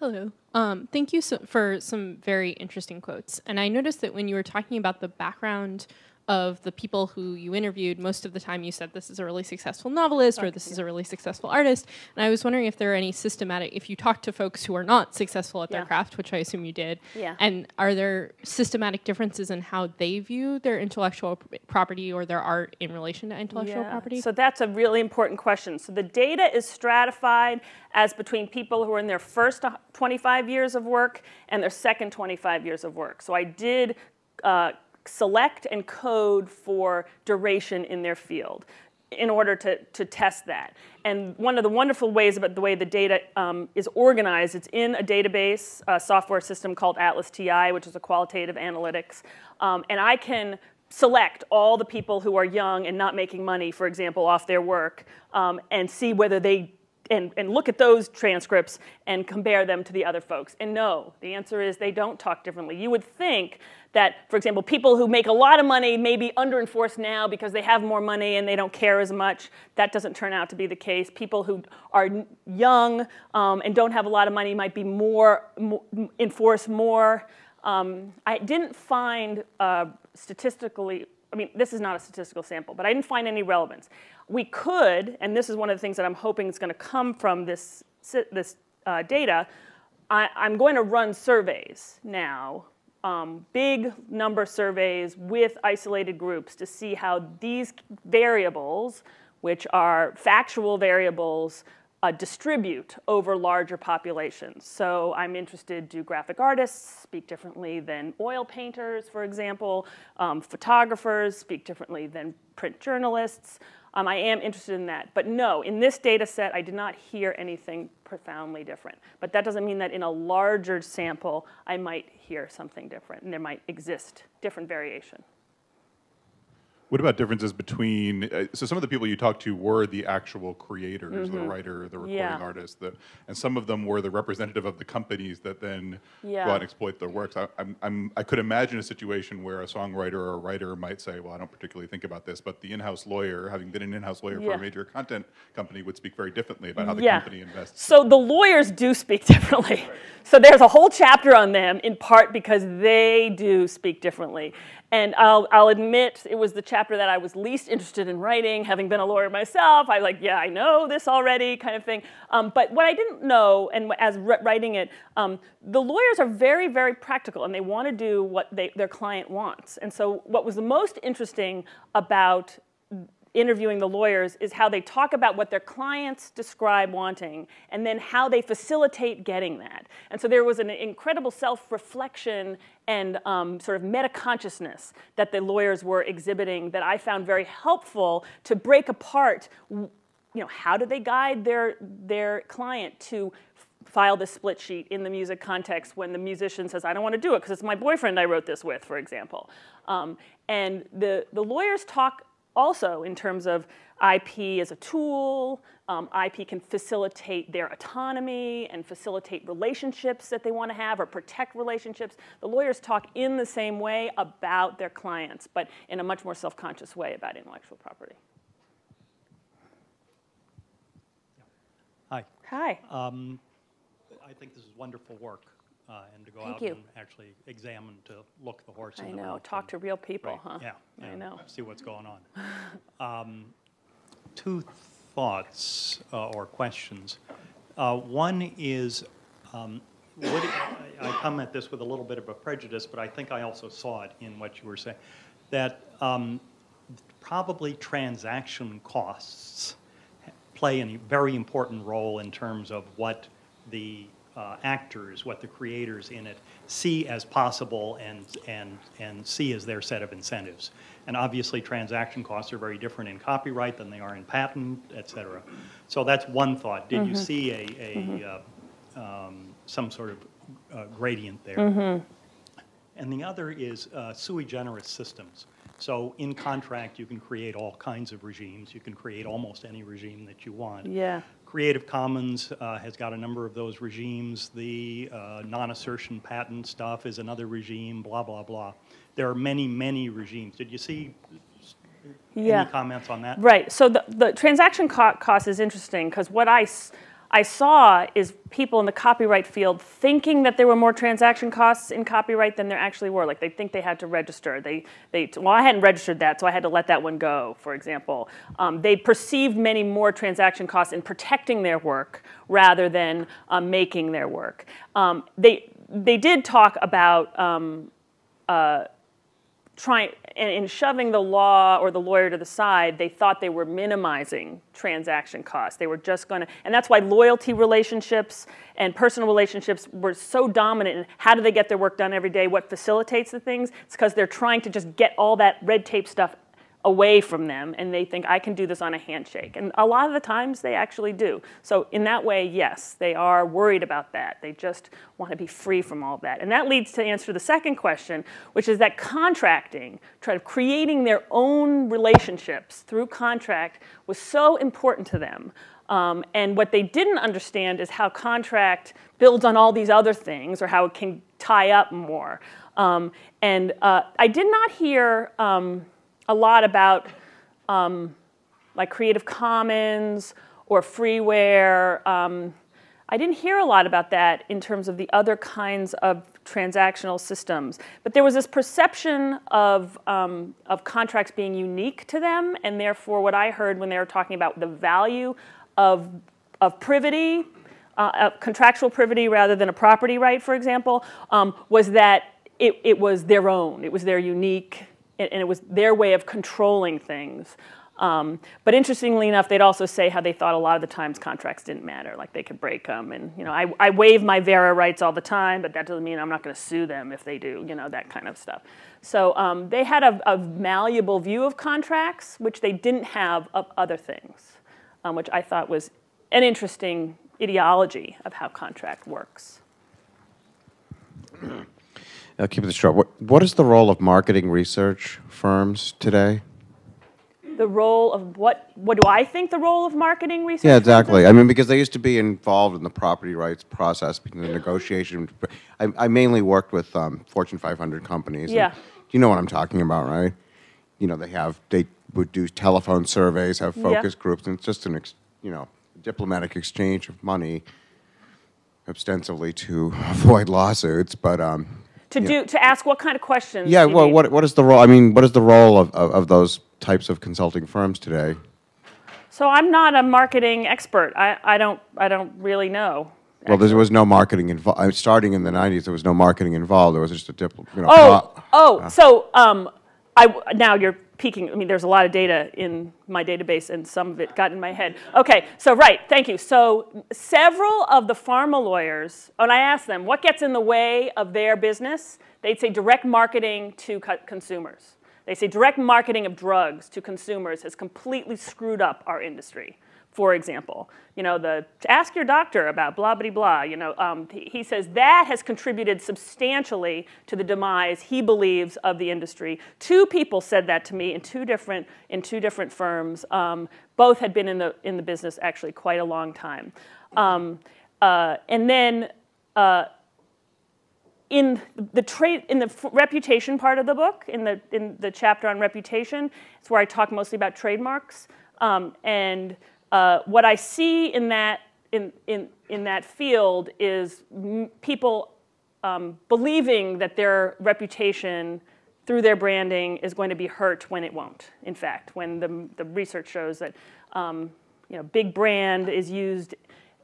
Hello. Um, thank you so for some very interesting quotes. And I noticed that when you were talking about the background of the people who you interviewed, most of the time you said this is a really successful novelist or this is a really successful artist. And I was wondering if there are any systematic, if you talk to folks who are not successful at yeah. their craft, which I assume you did, yeah. and are there systematic differences in how they view their intellectual property or their art in relation to intellectual yeah. property? So that's a really important question. So the data is stratified as between people who are in their first 25 years of work and their second 25 years of work. So I did uh, select and code for duration in their field in order to, to test that. And one of the wonderful ways about the way the data um, is organized, it's in a database a software system called ATLAS.ti, which is a qualitative analytics. Um, and I can select all the people who are young and not making money, for example, off their work, um, and see whether they and, and look at those transcripts and compare them to the other folks. And no, the answer is they don't talk differently. You would think that, for example, people who make a lot of money may be under-enforced now because they have more money and they don't care as much. That doesn't turn out to be the case. People who are young um, and don't have a lot of money might be more, more enforced more. Um, I didn't find uh, statistically, I mean, this is not a statistical sample, but I didn't find any relevance. We could, and this is one of the things that I'm hoping is going to come from this, this uh, data, I, I'm going to run surveys now um, big number surveys with isolated groups to see how these variables, which are factual variables, uh, distribute over larger populations. So I'm interested, do graphic artists speak differently than oil painters, for example? Um, photographers speak differently than print journalists? Um, I am interested in that. But no, in this data set, I did not hear anything profoundly different. But that doesn't mean that in a larger sample, I might hear something different, and there might exist different variation. What about differences between, uh, so some of the people you talked to were the actual creators, mm -hmm. the mm-hmm. writer, the recording yeah. artist, the, and some of them were the representative of the companies that then yeah. go out and exploit their works. I, I'm, I'm, i could imagine a situation where a songwriter or a writer might say, well, I don't particularly think about this, but the in-house lawyer, having been an in-house lawyer yeah. for a major content company, would speak very differently about how the company invests. So the lawyers do speak (laughs) differently. Right. So there's a whole chapter on them, in part because they do speak differently. And I'll, I'll admit it was the chapter that I was least interested in writing, having been a lawyer myself. I like, yeah, I know this already, kind of thing. Um, but what I didn't know, and as writing it, um, the lawyers are very, very practical, and they want to do what they, their client wants. And so, what was the most interesting about interviewing the lawyers is how they talk about what their clients describe wanting and then how they facilitate getting that. And so there was an incredible self-reflection and um, sort of meta-consciousness that the lawyers were exhibiting that I found very helpful to break apart, you know, how do they guide their, their client to file the split sheet in the music context when the musician says, I don't want to do it because it's my boyfriend I wrote this with, for example. Um, and the, the lawyers talk also in terms of IP as a tool. Um, IP can facilitate their autonomy and facilitate relationships that they want to have or protect relationships. The lawyers talk in the same way about their clients, but in a much more self conscious way about intellectual property. Hi. Hi. I think this is wonderful work, uh, and to go Thank out you. and actually examine, to look the horse in I the know. Talk and- to real people, Right, huh? Yeah. I know. See what's going on. Um, Two thoughts uh, or questions. Uh, One is, um, what, I I come at this with a little bit of a prejudice, but I think I also saw it in what you were saying, that um, probably transaction costs play a very important role in terms of what the uh, actors, what the creators in it see as possible and, and, and see as their set of incentives. And obviously, transaction costs are very different in copyright than they are in patent, et cetera. So that's one thought. Did you see a, a, uh, um, some sort of uh, gradient there? And the other is uh, sui generis systems. So in contract, you can create all kinds of regimes. You can create almost any regime that you want. Yeah. Creative Commons uh, has got a number of those regimes. The uh, non-assertion patent stuff is another regime, blah, blah, blah. There are many, many regimes. Did you see Yeah. any comments on that? Right. So the, the transaction co- cost is interesting because what I, s- I saw is people in the copyright field thinking that there were more transaction costs in copyright than there actually were. Like they think they had to register. They, they well, I hadn't registered that, so I had to let that one go, for example. Um, they perceived many more transaction costs in protecting their work rather than um, making their work. Um, they, they did talk about um, trying and in shoving the law or the lawyer to the side, they thought they were minimizing transaction costs. They were just going to, and that's why loyalty relationships and personal relationships were so dominant. And how do they get their work done every day? What facilitates the things? It's because they're trying to just get all that red tape stuff away from them and they think I can do this on a handshake. And a lot of the times they actually do. So in that way, yes, they are worried about that. They just want to be free from all that. And that leads to answer the second question, which is that contracting, try to creating their own relationships through contract was so important to them. Um, and what they didn't understand is how contract builds on all these other things or how it can tie up more. Um, and uh, I did not hear um, a lot about um, like Creative Commons or freeware. Um, I didn't hear a lot about that in terms of the other kinds of transactional systems. But there was this perception of, um, of contracts being unique to them, and therefore, what I heard when they were talking about the value of, of privity, uh, contractual privity rather than a property right, for example, um, was that it, it was their own, it was their unique and it was their way of controlling things. Um, but interestingly enough, they'd also say how they thought a lot of the times contracts didn't matter, like they could break them. And you know, I, I waive my VARA rights all the time, but that doesn't mean I'm not going to sue them if they do. You know, that kind of stuff. So um, they had a, a malleable view of contracts, which they didn't have of other things, um, which I thought was an interesting ideology of how contract works. (clears throat) I'll keep this short. What, what is the role of marketing research firms today? The role of what? What do I think the role of marketing research? Yeah, exactly. I mean, because they used to be involved in the property rights process, the negotiation. I, I mainly worked with um, Fortune 500 companies. Yeah. You know what I'm talking about, right? You know, they have, they would do telephone surveys, have Yeah. focus groups, and it's just an, ex, you know, diplomatic exchange of money ostensibly to (laughs) avoid lawsuits, but, um, to do to ask what kind of questions yeah, well, what, what is the role, I mean, what is the role of, of, of those types of consulting firms today? so i'm not a marketing expert i, I don't i don't really know Well, there was no marketing involved. Starting in the '90s, there was no marketing involved. There was just a dipl- you know. oh oh so um i now you're peeking i mean there's a lot of data in my database and some of it got in my head. Okay so right thank you. So several of the pharma lawyers when i asked them what gets in the way of their business? They'd say direct marketing to consumers. They say direct marketing of drugs to consumers has completely screwed up our industry for example. You know, the ask your doctor about blah blah blah. You know, um, he, says that has contributed substantially to the demise he believes of the industry. Two people said that to me in two different in two different firms. Um, both had been in the in the business actually quite a long time. Um, uh, and then uh, in the trade in the reputation part of the book, in the in the chapter on reputation, it's where I talk mostly about trademarks. Um, and uh, what I see in that in in in that field is people um, believing that their reputation through their branding is going to be hurt when it won't. In fact, when the the research shows that um, you know big brand is used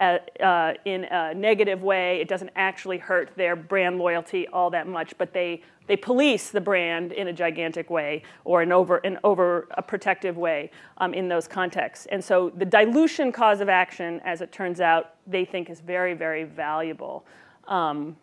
uh, uh, in a negative way. It doesn't actually hurt their brand loyalty all that much, but they, they police the brand in a gigantic way or an over, an over a protective way um, in those contexts. And so the dilution cause of action, as it turns out, they think is very, very valuable, um,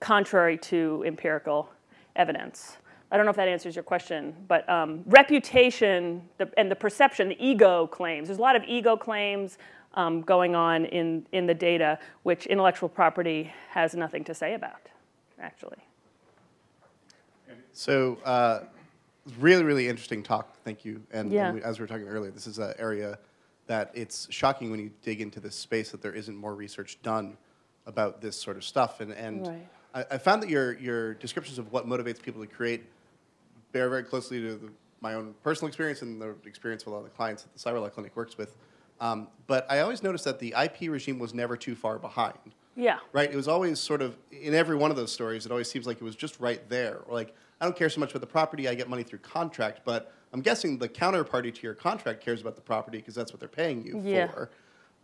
contrary to empirical evidence. I don't know if that answers your question, but um, reputation the, and the perception, the ego claims. There's a lot of ego claims um, going on in, in the data, which intellectual property has nothing to say about, actually. So, uh, really, really interesting talk. Thank you. And, Yeah. and we, as we were talking earlier, this is an area that it's shocking when you dig into this space that there isn't more research done about this sort of stuff. And, and Right. I, I found that your, your descriptions of what motivates people to create bear very closely to the, my own personal experience and the experience of a lot of the clients that the Cyberlaw Clinic works with. Um, but I always noticed that the IP regime was never too far behind Yeah. right? It was always sort of in every one of those stories. It always seems like it was just right there. Or like I don't care so much about the property; I get money through contract. But I'm guessing the counterparty to your contract cares about the property because that's what they're paying you Yeah. for.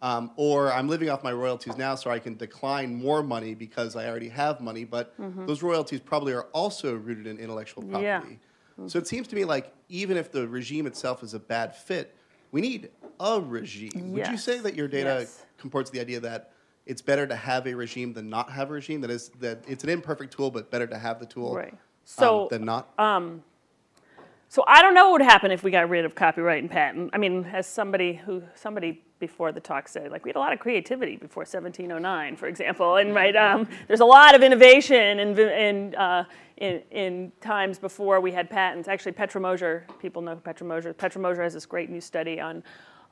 Um, or I'm living off my royalties now, so I can decline more money because I already have money. But those royalties probably are also rooted in intellectual property. Yeah. So it seems to me like even if the regime itself is a bad fit, we need a regime. Would you say that your data Yes. comports the idea that it's better to have a regime than not have a regime? That is that it's an imperfect tool, but better to have the tool Right. um, So, than not. so I don't know what would happen if we got rid of copyright and patent. I mean, as somebody who somebody before the talk said, like we had a lot of creativity before 1709, for example, and right, um, there's a lot of innovation in in, uh, in in times before we had patents. Actually, Petra Moser, people know Petra Moser. Petra Moser has this great new study on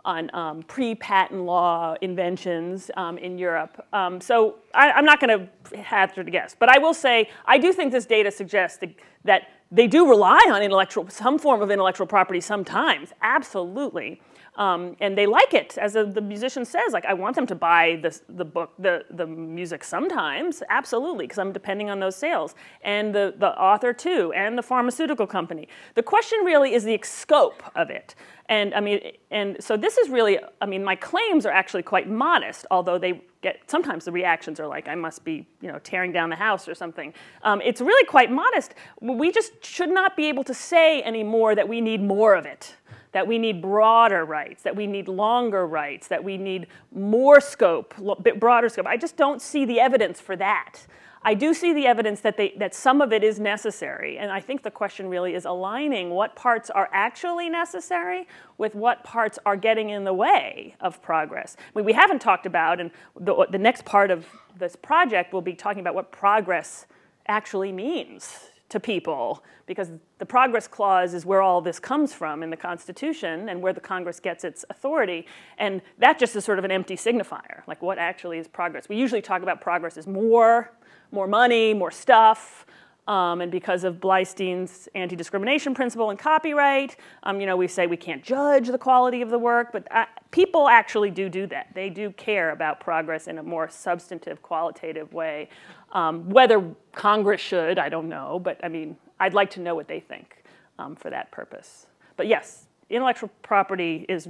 on um, pre-patent law inventions um, in Europe. Um, so I, I'm not going to hazard a guess, but I will say I do think this data suggests that, that they do rely on intellectual, some form of intellectual property sometimes, absolutely. Um, and they like it, as the the musician says. Like, I want them to buy the, the book, the, the music sometimes, absolutely, because I'm depending on those sales. And the, the author, too, and the pharmaceutical company. The question really is the scope of it. And I mean, and so this is really, I mean, my claims are actually quite modest, although they get, sometimes the reactions are like, I must be, you know, tearing down the house or something. Um, it's really quite modest. We just should not be able to say anymore that we need more of it, that we need broader rights, that we need longer rights, that we need more scope, broader scope. I just don't see the evidence for that. I do see the evidence that, they, that some of it is necessary, and I think the question really is aligning what parts are actually necessary with what parts are getting in the way of progress. I mean, we haven't talked about, and the, the next part of this project will be talking about what progress actually means to people, because the progress clause is where all this comes from in the Constitution and where the Congress gets its authority, and that just is sort of an empty signifier. Like, what actually is progress? We usually talk about progress as more more money, more stuff. Um, and because of Bleistein's anti-discrimination principle and copyright, um, you know, we say we can't judge the quality of the work, but uh, people actually do do that. They do care about progress in a more substantive, qualitative way. Um, whether Congress should, I don't know, but I mean, I'd like to know what they think um, for that purpose. But yes, intellectual property is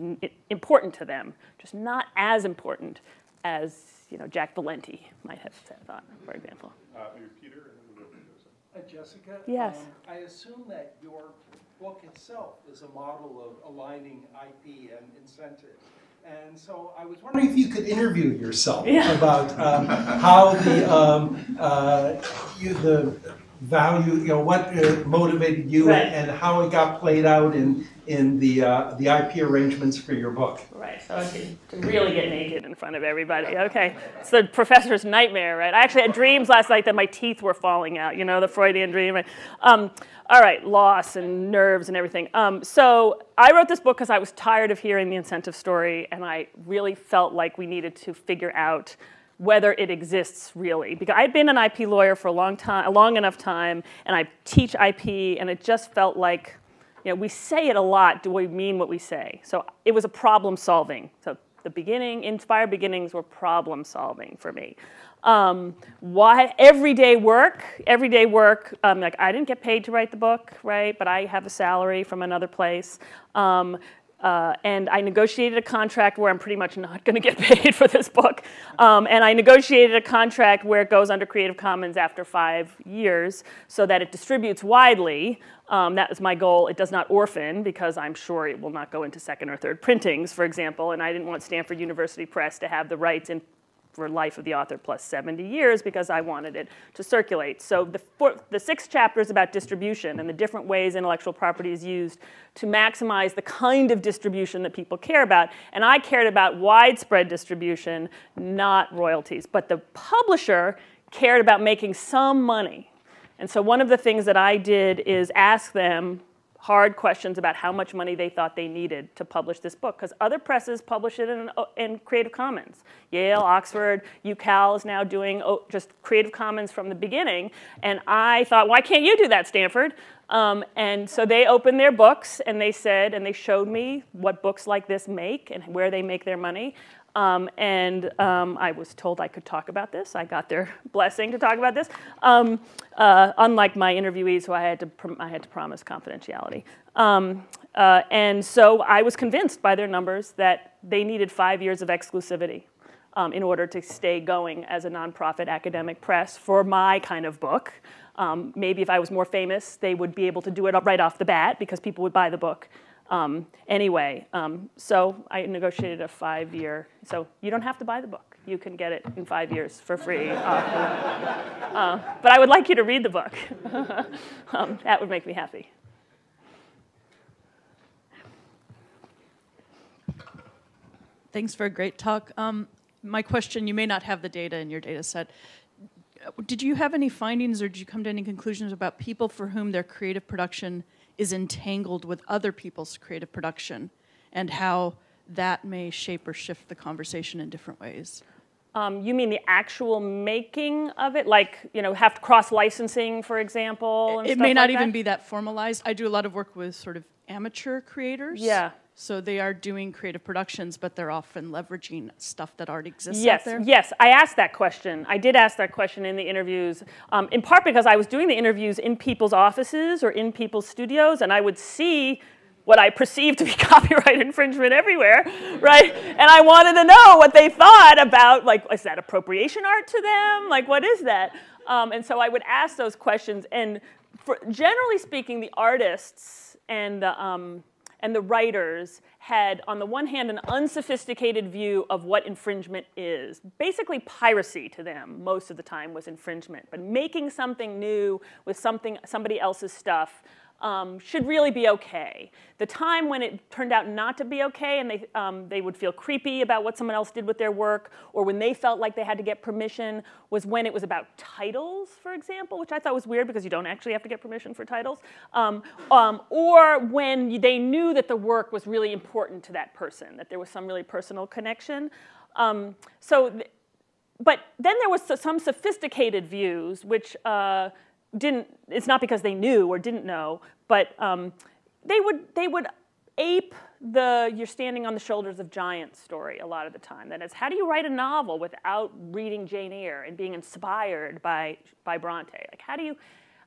important to them, just not as important as you know Jack Valenti might have thought, for example. Uh, Jessica? Yes. um, I assume that your book itself is a model of aligning IP and incentives. And so I was wondering if you could interview yourself Yeah. about um, how the, um, uh, you, the value, you know, what uh, motivated you Right. and how it got played out in, in the, uh, the IP arrangements for your book. Right, so to, to really get naked in front of everybody. Okay, it's the professor's nightmare, right? I actually had dreams last night that my teeth were falling out. You know, the Freudian dream. right? Um, all right, loss and nerves and everything. Um, so I wrote this book because I was tired of hearing the incentive story, and I really felt like we needed to figure out whether it exists really. Because I'd been an IP lawyer for a long time, a long enough time, and I teach IP, and it just felt like you know, we say it a lot. Do we mean what we say? So it was a problem solving. So the beginning, Inspire Beginnings were problem solving for me. Um, why everyday work? Everyday work. Um, like I didn't get paid to write the book, right? But I have a salary from another place. Um, uh, and I negotiated a contract where I'm pretty much not (laughs) going to get paid for this book. Um, and I negotiated a contract where it goes under Creative Commons after five years so that it distributes widely. Um, that is my goal. It does not orphan because I'm sure it will not go into second or third printings, for example. And I didn't want Stanford University Press to have the rights in for life of the author plus 70 years because I wanted it to circulate. So the, four, the six chapters about distribution and the different ways intellectual property is used to maximize the kind of distribution that people care about. And I cared about widespread distribution, not royalties. But the publisher cared about making some money. And so one of the things that I did is ask them hard questions about how much money they thought they needed to publish this book because other presses publish it in, in, Creative Commons. Yale, Oxford, UCal is now doing oh, just Creative Commons from the beginning. And I thought, why can't you do that, Stanford? Um, and so they opened their books and they said, and they showed me what books like this make and where they make their money. Um, and um, I was told I could talk about this. I got their (laughs) blessing to talk about this. Um, uh, unlike my interviewees, who I had to, I had to promise confidentiality. Um, uh, and so I was convinced by their numbers that they needed five years of exclusivity um, in order to stay going as a nonprofit academic press for my kind of book. Um, maybe if I was more famous, they would be able to do it right off the bat because people would buy the book. Um, anyway, um, so I negotiated a five-year. So you don't have to buy the book. You can get it in five years for free. Uh, uh, but I would like you to read the book. (laughs) um, that would make me happy. Thanks for a great talk. Um, my question, you may not have the data in your data set. Did you have any findings or did you come to any conclusions about people for whom their creative production is entangled with other people's creative production and how that may shape or shift the conversation in different ways? Um, you mean the actual making of it, like you know, have cross licensing, for example? it may not like even be that formalized. I do a lot of work with sort of amateur creators. Yeah. So they are doing creative productions, but they're often leveraging stuff that already exists yes, out there. Yes, I asked that question. I did ask that question in the interviews, um, in part because I was doing the interviews in people's offices or in people's studios, and I would see what I perceived to be (laughs) copyright infringement everywhere, right? And I wanted to know what they thought about, like, is that appropriation art to them? Like, what is that? Um, and so I would ask those questions. And for, generally speaking, the artists and the, um, and the writers had, on the one hand, an unsophisticated view of what infringement is. Basically, piracy to them most of the time was infringement. But making something new with something, somebody else's stuff um, should really be okay. The time when it turned out not to be okay and they, um, they would feel creepy about what someone else did with their work, or when they felt like they had to get permission, was when it was about titles, for example, which I thought was weird because you don't actually have to get permission for titles, um, um or when they knew that the work was really important to that person, that there was some really personal connection. Um, so, but then there was some sophisticated views, which uh, didn't, it's not because they knew or didn't know, but um, they, would, they would ape the you're standing on the shoulders of giants story a lot of the time. That is, how do you write a novel without reading Jane Eyre and being inspired by, by Bronte? Like, how do you,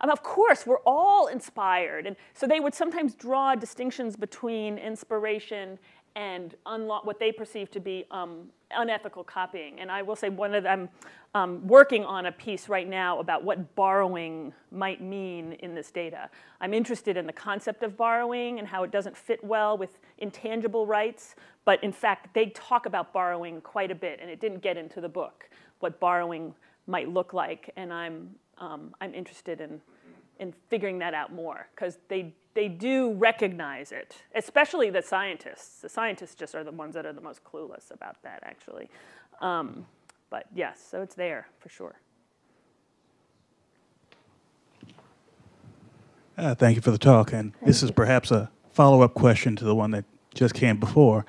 um, of course, we're all inspired. And so they would sometimes draw distinctions between inspiration and what they perceive to be um, unethical copying. And I will say one of them, um, working on a piece right now about what borrowing might mean in this data. I'm interested in the concept of borrowing and how it doesn't fit well with intangible rights, but in fact, they talk about borrowing quite a bit, and it didn't get into the book, what borrowing might look like, and I'm, um, I'm interested in in figuring that out more because they they do recognize it, especially the scientists. The scientists just are the ones that are the most clueless about that, actually. Um, but yes, so it's there for sure. Uh, thank you for the talk. And this is perhaps a follow up question to the one that just came before.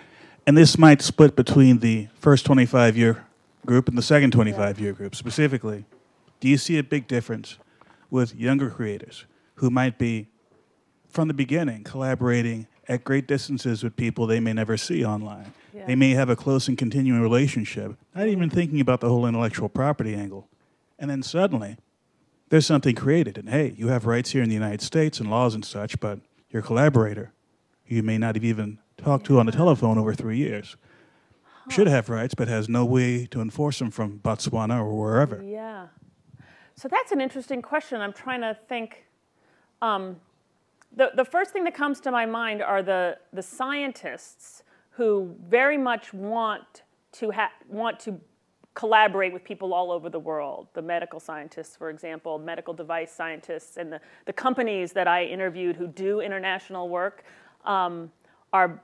And this might split between the first 25 year group and the second 25 year group. Specifically, do you see a big difference with younger creators who might be, from the beginning, collaborating at great distances with people they may never see online? Yeah. They may have a close and continuing relationship, not even thinking about the whole intellectual property angle. And then suddenly, there's something created. And hey, you have rights here in the United States and laws and such, but your collaborator, who you may not have even talked to on the telephone over three years, should have rights, but has no way to enforce them from Botswana or wherever. Yeah. So that's an interesting question. I'm trying to think. Um, the, the first thing that comes to my mind are the, the scientists who very much want to, want to collaborate with people all over the world. The medical scientists, for example, medical device scientists, and the, the companies that I interviewed who do international work um, are,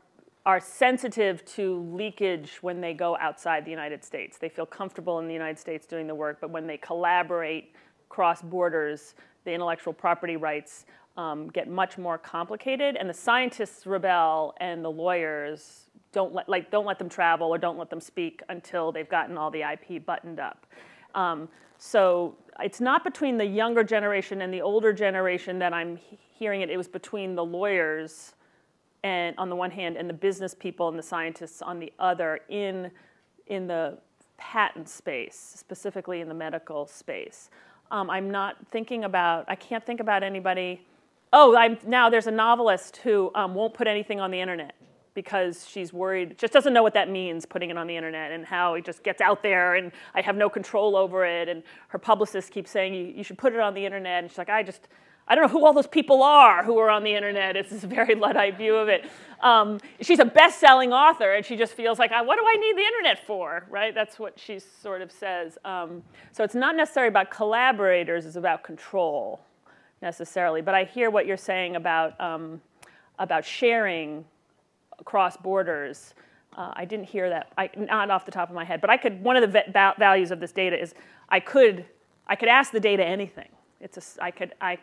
are sensitive to leakage when they go outside the United States. They feel comfortable in the United States doing the work, but when they collaborate cross borders, the intellectual property rights um, get much more complicated, and the scientists rebel, and the lawyers don't let like don't let them travel or don't let them speak until they've gotten all the IP buttoned up. Um, so it's not between the younger generation and the older generation that I'm he- hearing it. It was between the lawyers and on the one hand and the business people and the scientists on the other in in the patent space, specifically in the medical space. Um, I'm not thinking about. I can't think about anybody. Oh, I'm, now there's a novelist who um, won't put anything on the internet because she's worried, just doesn't know what that means, putting it on the internet, and how it just gets out there, and I have no control over it. And her publicist keeps saying, you, you should put it on the internet. And she's like, I just, I don't know who all those people are who are on the internet. It's this very Luddite view of it. Um, she's a best-selling author, and she just feels like, what do I need the internet for, right? That's what she sort of says. Um, so it's not necessarily about collaborators; it's about control, necessarily. But I hear what you're saying about um, about sharing across borders. Uh, I didn't hear that, I, not off the top of my head. But I could. One of the va- values of this data is I could I could ask the data anything. It's a, I could I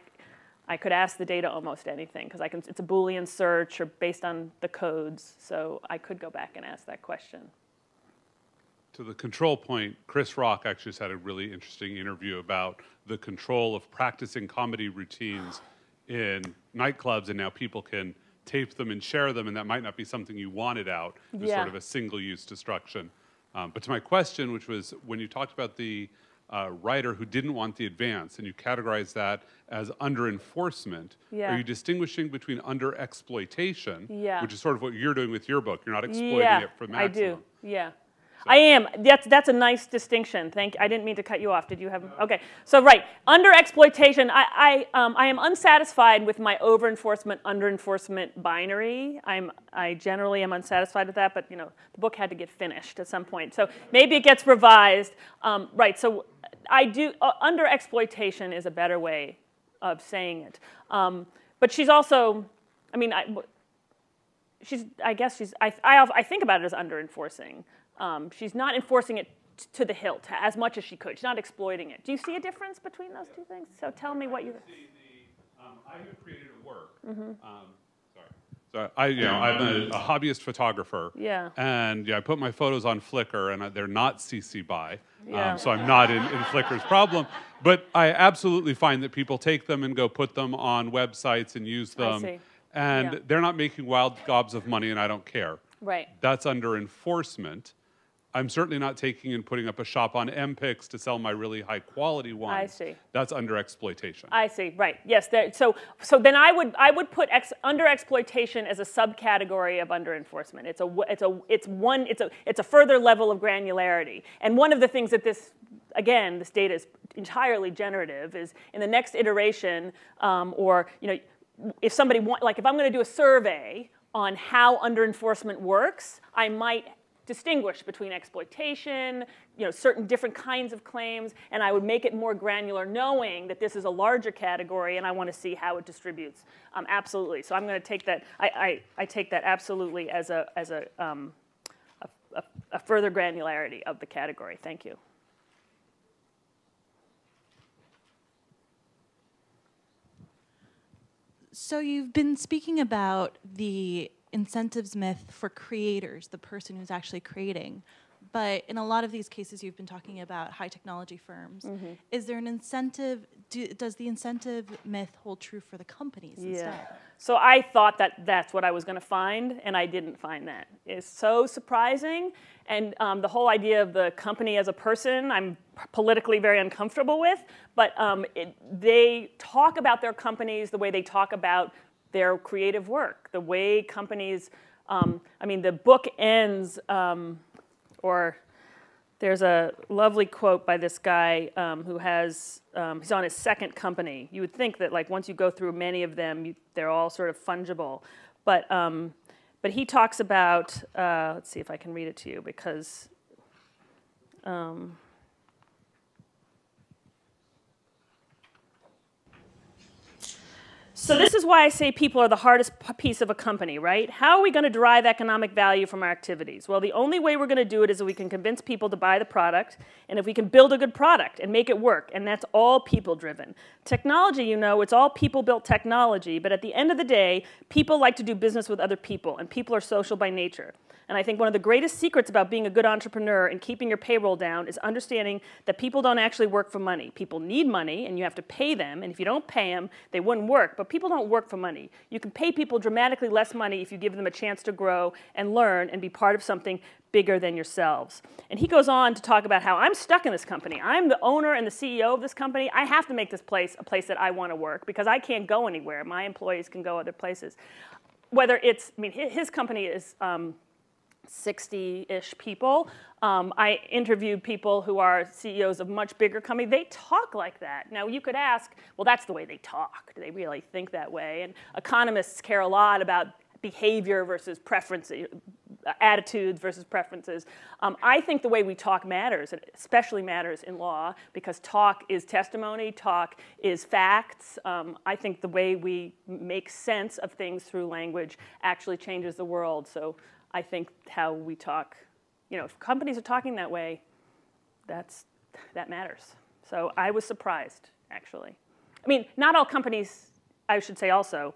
I could ask the data almost anything because I can. It's a Boolean search or based on the codes, so I could go back and ask that question. To the control point, Chris Rock actually just had a really interesting interview about the control of practicing comedy routines in nightclubs, and now people can tape them and share them, and that might not be something you wanted out as Yeah. sort of a single-use destruction. Um, but to my question, which was when you talked about the uh, writer who didn't want the advance, and you categorize that as under enforcement, Yeah. are you distinguishing between under exploitation, Yeah. which is sort of what you're doing with your book? You're not exploiting yeah, it for maximum. I do. Yeah. I am. That's that's a nice distinction. Thank. I didn't mean to cut you off. Did you have? Okay. So right, under exploitation. I I, um, I am unsatisfied with my over enforcement under enforcement binary. I'm I generally am unsatisfied with that. But you know, the book had to get finished at some point. So maybe it gets revised. Um, right. So I do. Uh, under exploitation is a better way of saying it. Um, but she's also. I mean, I, she's i guess she's i, I, I think about it as under enforcing um, she's not enforcing it t- to the hilt as much as she could she's not exploiting it do you see a difference between those two things so tell me what you um, I have created a work. Mm-hmm. Um, sorry. So I, you know, I'm a, a hobbyist photographer. Yeah. And yeah, I put my photos on Flickr, and I, they're not CC by. Yeah. Um, so I'm not in, in Flickr's problem. But I absolutely find that people take them and go put them on websites and use I them. see. And Yeah. they're not making wild gobs of money, and I don't care. right That's under enforcement. I'm certainly not taking and putting up a shop on MPix to sell my really high quality wine. I see. That's under exploitation. I see. Right. Yes. There, so, so then I would I would put ex, under exploitation as a subcategory of under enforcement. It's a it's a it's one it's a it's a further level of granularity. And one of the things that this again this data is entirely generative is in the next iteration um, or you know if somebody want like if I'm going to do a survey on how under enforcement works, I might distinguish between exploitation, you know, certain different kinds of claims, and I would make it more granular, knowing that this is a larger category, and I want to see how it distributes. Um, absolutely. So I'm going to take that. I, I, I, take that absolutely as a as a, um, a, a, a further granularity of the category. Thank you. So you've been speaking about the incentives myth for creators, the person who's actually creating. But in a lot of these cases, you've been talking about high technology firms. Mm-hmm. Is there an incentive? Do, does the incentive myth hold true for the companies yeah. instead? So I thought that that's what I was going to find, and I didn't find that. It's so surprising, and um, the whole idea of the company as a person, I'm politically very uncomfortable with. But um, it, they talk about their companies the way they talk about their creative work, the way companies. Um, I mean, the book ends um, or there's a lovely quote by this guy um, who has, um, he's on his second company. You would think that like once you go through many of them, you, they're all sort of fungible. But, um, but he talks about, uh, let's see if I can read it to you because um, So this is why I say people are the hardest piece of a company, right? How are we going to derive economic value from our activities? Well, the only way we're going to do it is if we can convince people to buy the product, and if we can build a good product and make it work, and that's all people-driven. Technology, you know, it's all people-built technology, but at the end of the day, people like to do business with other people, and people are social by nature. And I think one of the greatest secrets about being a good entrepreneur and keeping your payroll down is understanding that people don't actually work for money. People need money and you have to pay them. And if you don't pay them, they wouldn't work. But people don't work for money. You can pay people dramatically less money if you give them a chance to grow and learn and be part of something bigger than yourselves. And he goes on to talk about how I'm stuck in this company. I'm the owner and the CEO of this company. I have to make this place a place that I want to work because I can't go anywhere. My employees can go other places. Whether it's, I mean, his company is um, 60-ish people. Um, I interviewed people who are CEOs of much bigger companies. They talk like that. Now, you could ask, well, that's the way they talk. Do they really think that way? And economists care a lot about behavior versus preferences, attitudes versus preferences. Um, I think the way we talk matters. It especially matters in law because talk is testimony, talk is facts. Um, I think the way we make sense of things through language actually changes the world. So I think how we talk, you know, if companies are talking that way, that's, that matters. So I was surprised, actually. I mean, not all companies, I should say also,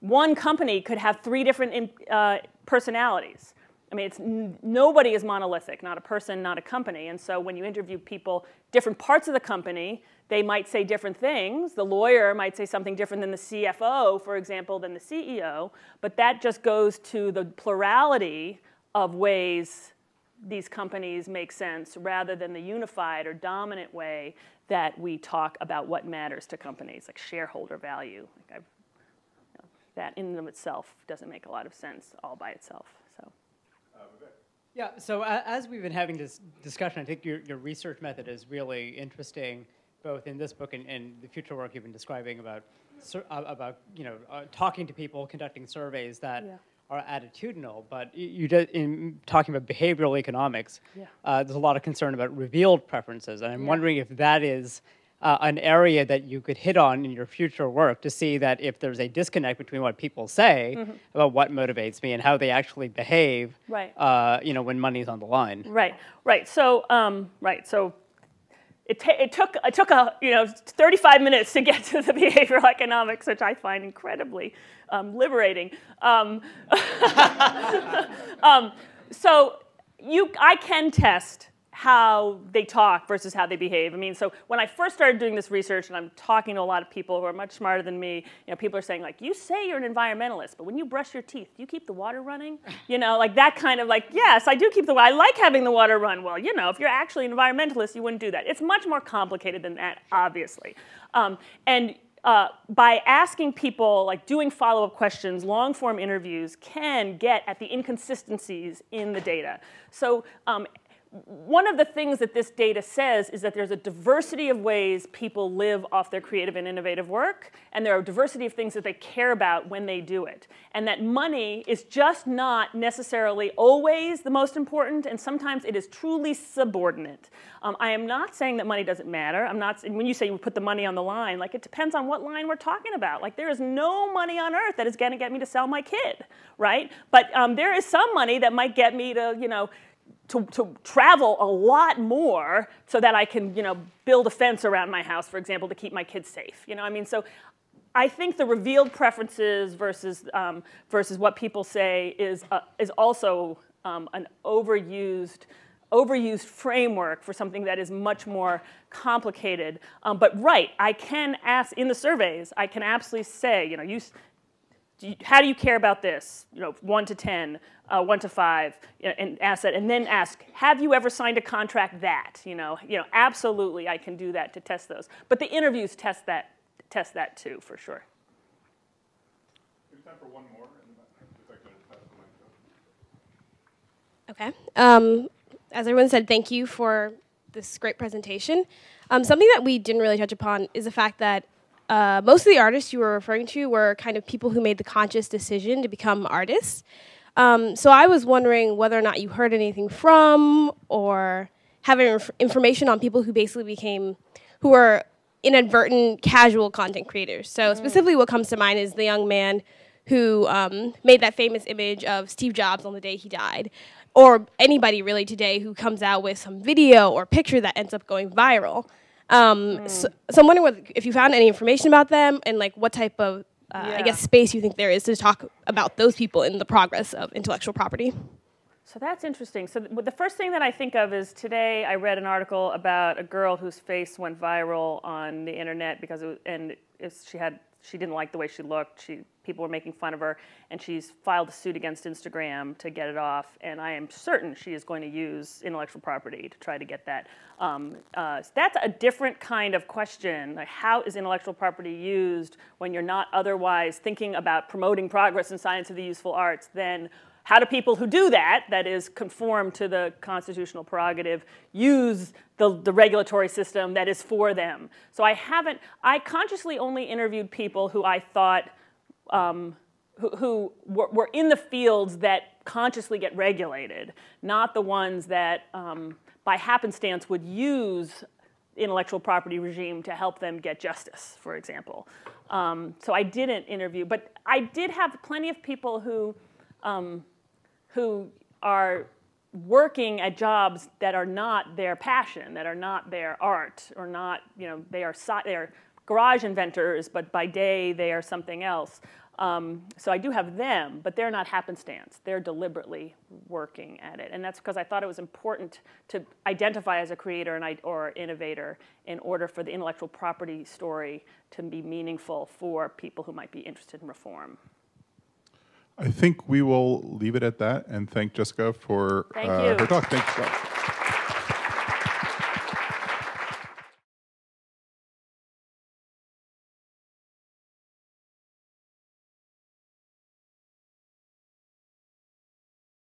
one company could have three different uh, personalities. I mean, it's, nobody is monolithic, not a person, not a company. And so when you interview people, different parts of the company, they might say different things. The lawyer might say something different than the CFO, for example, than the CEO. But that just goes to the plurality of ways these companies make sense rather than the unified or dominant way that we talk about what matters to companies, like shareholder value. Like you know, that in and of itself doesn't make a lot of sense all by itself. So. Yeah, so uh, as we've been having this discussion, I think your, your research method is really interesting both in this book and, and the future work you've been describing about uh, about you know uh, talking to people, conducting surveys that yeah. are attitudinal. But you, you did in talking about behavioral economics. Yeah. Uh, there's a lot of concern about revealed preferences, and I'm yeah. wondering if that is. Uh, an area that you could hit on in your future work to see that if there's a disconnect between what people say mm-hmm. about what motivates me and how they actually behave, right. Uh, you know, when money's on the line. Right, right. So, um, right. So it, it, took, it took a, you know, 35 minutes to get (laughs) to the behavioral economics, which I find incredibly um, liberating. Um, (laughs) um, so you, I can test how they talk versus how they behave. I mean, so when I first started doing this research, and I'm talking to a lot of people who are much smarter than me, you know, people are saying like, you say you're an environmentalist, but when you brush your teeth, do you keep the water running? You know, like that kind of like, yes, I do keep the, I like having the water run. Well, you know, if you're actually an environmentalist, you wouldn't do that. It's much more complicated than that, obviously. Um, and uh, by asking people, like doing follow-up questions, long-form interviews can get at the inconsistencies in the data. So um, one of the things that this data says is that there's a diversity of ways people live off their creative and innovative work, and there are a diversity of things that they care about when they do it. And that money is just not necessarily always the most important, and sometimes it is truly subordinate. Um, I am not saying that money doesn't matter. I'm not, when you say you put the money on the line, like it depends on what line we're talking about. Like there is no money on earth that is going to get me to sell my kid, right? But um, there is some money that might get me to, you know, to, to travel a lot more so that I can, you know, build a fence around my house, for example, to keep my kids safe. You know, I mean, so I think the revealed preferences versus um, versus what people say is uh, is also um, an overused overused framework for something that is much more complicated. Um, but right, I can ask in the surveys, I can absolutely say, you know, you, do you, how do you care about this? You know, one to 10, uh, one to five, you know, and asset, and then ask, have you ever signed a contract that? You know, you know, absolutely, I can do that to test those. But the interviews test that, test that too, for sure. time for one more. Okay. Um, as everyone said, thank you for this great presentation. Um, something that we didn't really touch upon is the fact that uh, most of the artists you were referring to were kind of people who made the conscious decision to become artists. Um, so I was wondering whether or not you heard anything from or have inf information on people who basically became, who were inadvertent casual content creators. So specifically what comes to mind is the young man who um, made that famous image of Steve Jobs on the day he died or anybody really today who comes out with some video or picture that ends up going viral. Um, so, so I'm wondering what, if you found any information about them and like what type of, uh, I guess, space you think there is to talk about those people in the progress of intellectual property. So that's interesting. So th- the first thing that I think of is today I read an article about a girl whose face went viral on the internet because it was, and it's, she had she didn't like the way she looked. She people were making fun of her, and she's filed a suit against Instagram to get it off. And I am certain she is going to use intellectual property to try to get that. Um, uh, that's a different kind of question. Like how is intellectual property used when you're not otherwise thinking about promoting progress in science of the useful arts? Then how do people who do that, that is conform to the constitutional prerogative, use the, the regulatory system that is for them? So I haven't, I consciously only interviewed people who I thought um, who, who were, were in the fields that consciously get regulated, not the ones that um, by happenstance would use intellectual property regime to help them get justice, for example. Um, so I didn't interview, but I did have plenty of people who, um, who are working at jobs that are not their passion, that are not their art, or not, you know, they are, they are garage inventors, but by day they are something else. Um, so I do have them, but they're not happenstance. They're deliberately working at it. And that's because I thought it was important to identify as a creator and I, or innovator in order for the intellectual property story to be meaningful for people who might be interested in reform. I think we will leave it at that and thank Jessica for Thank uh, her talk. Thanks.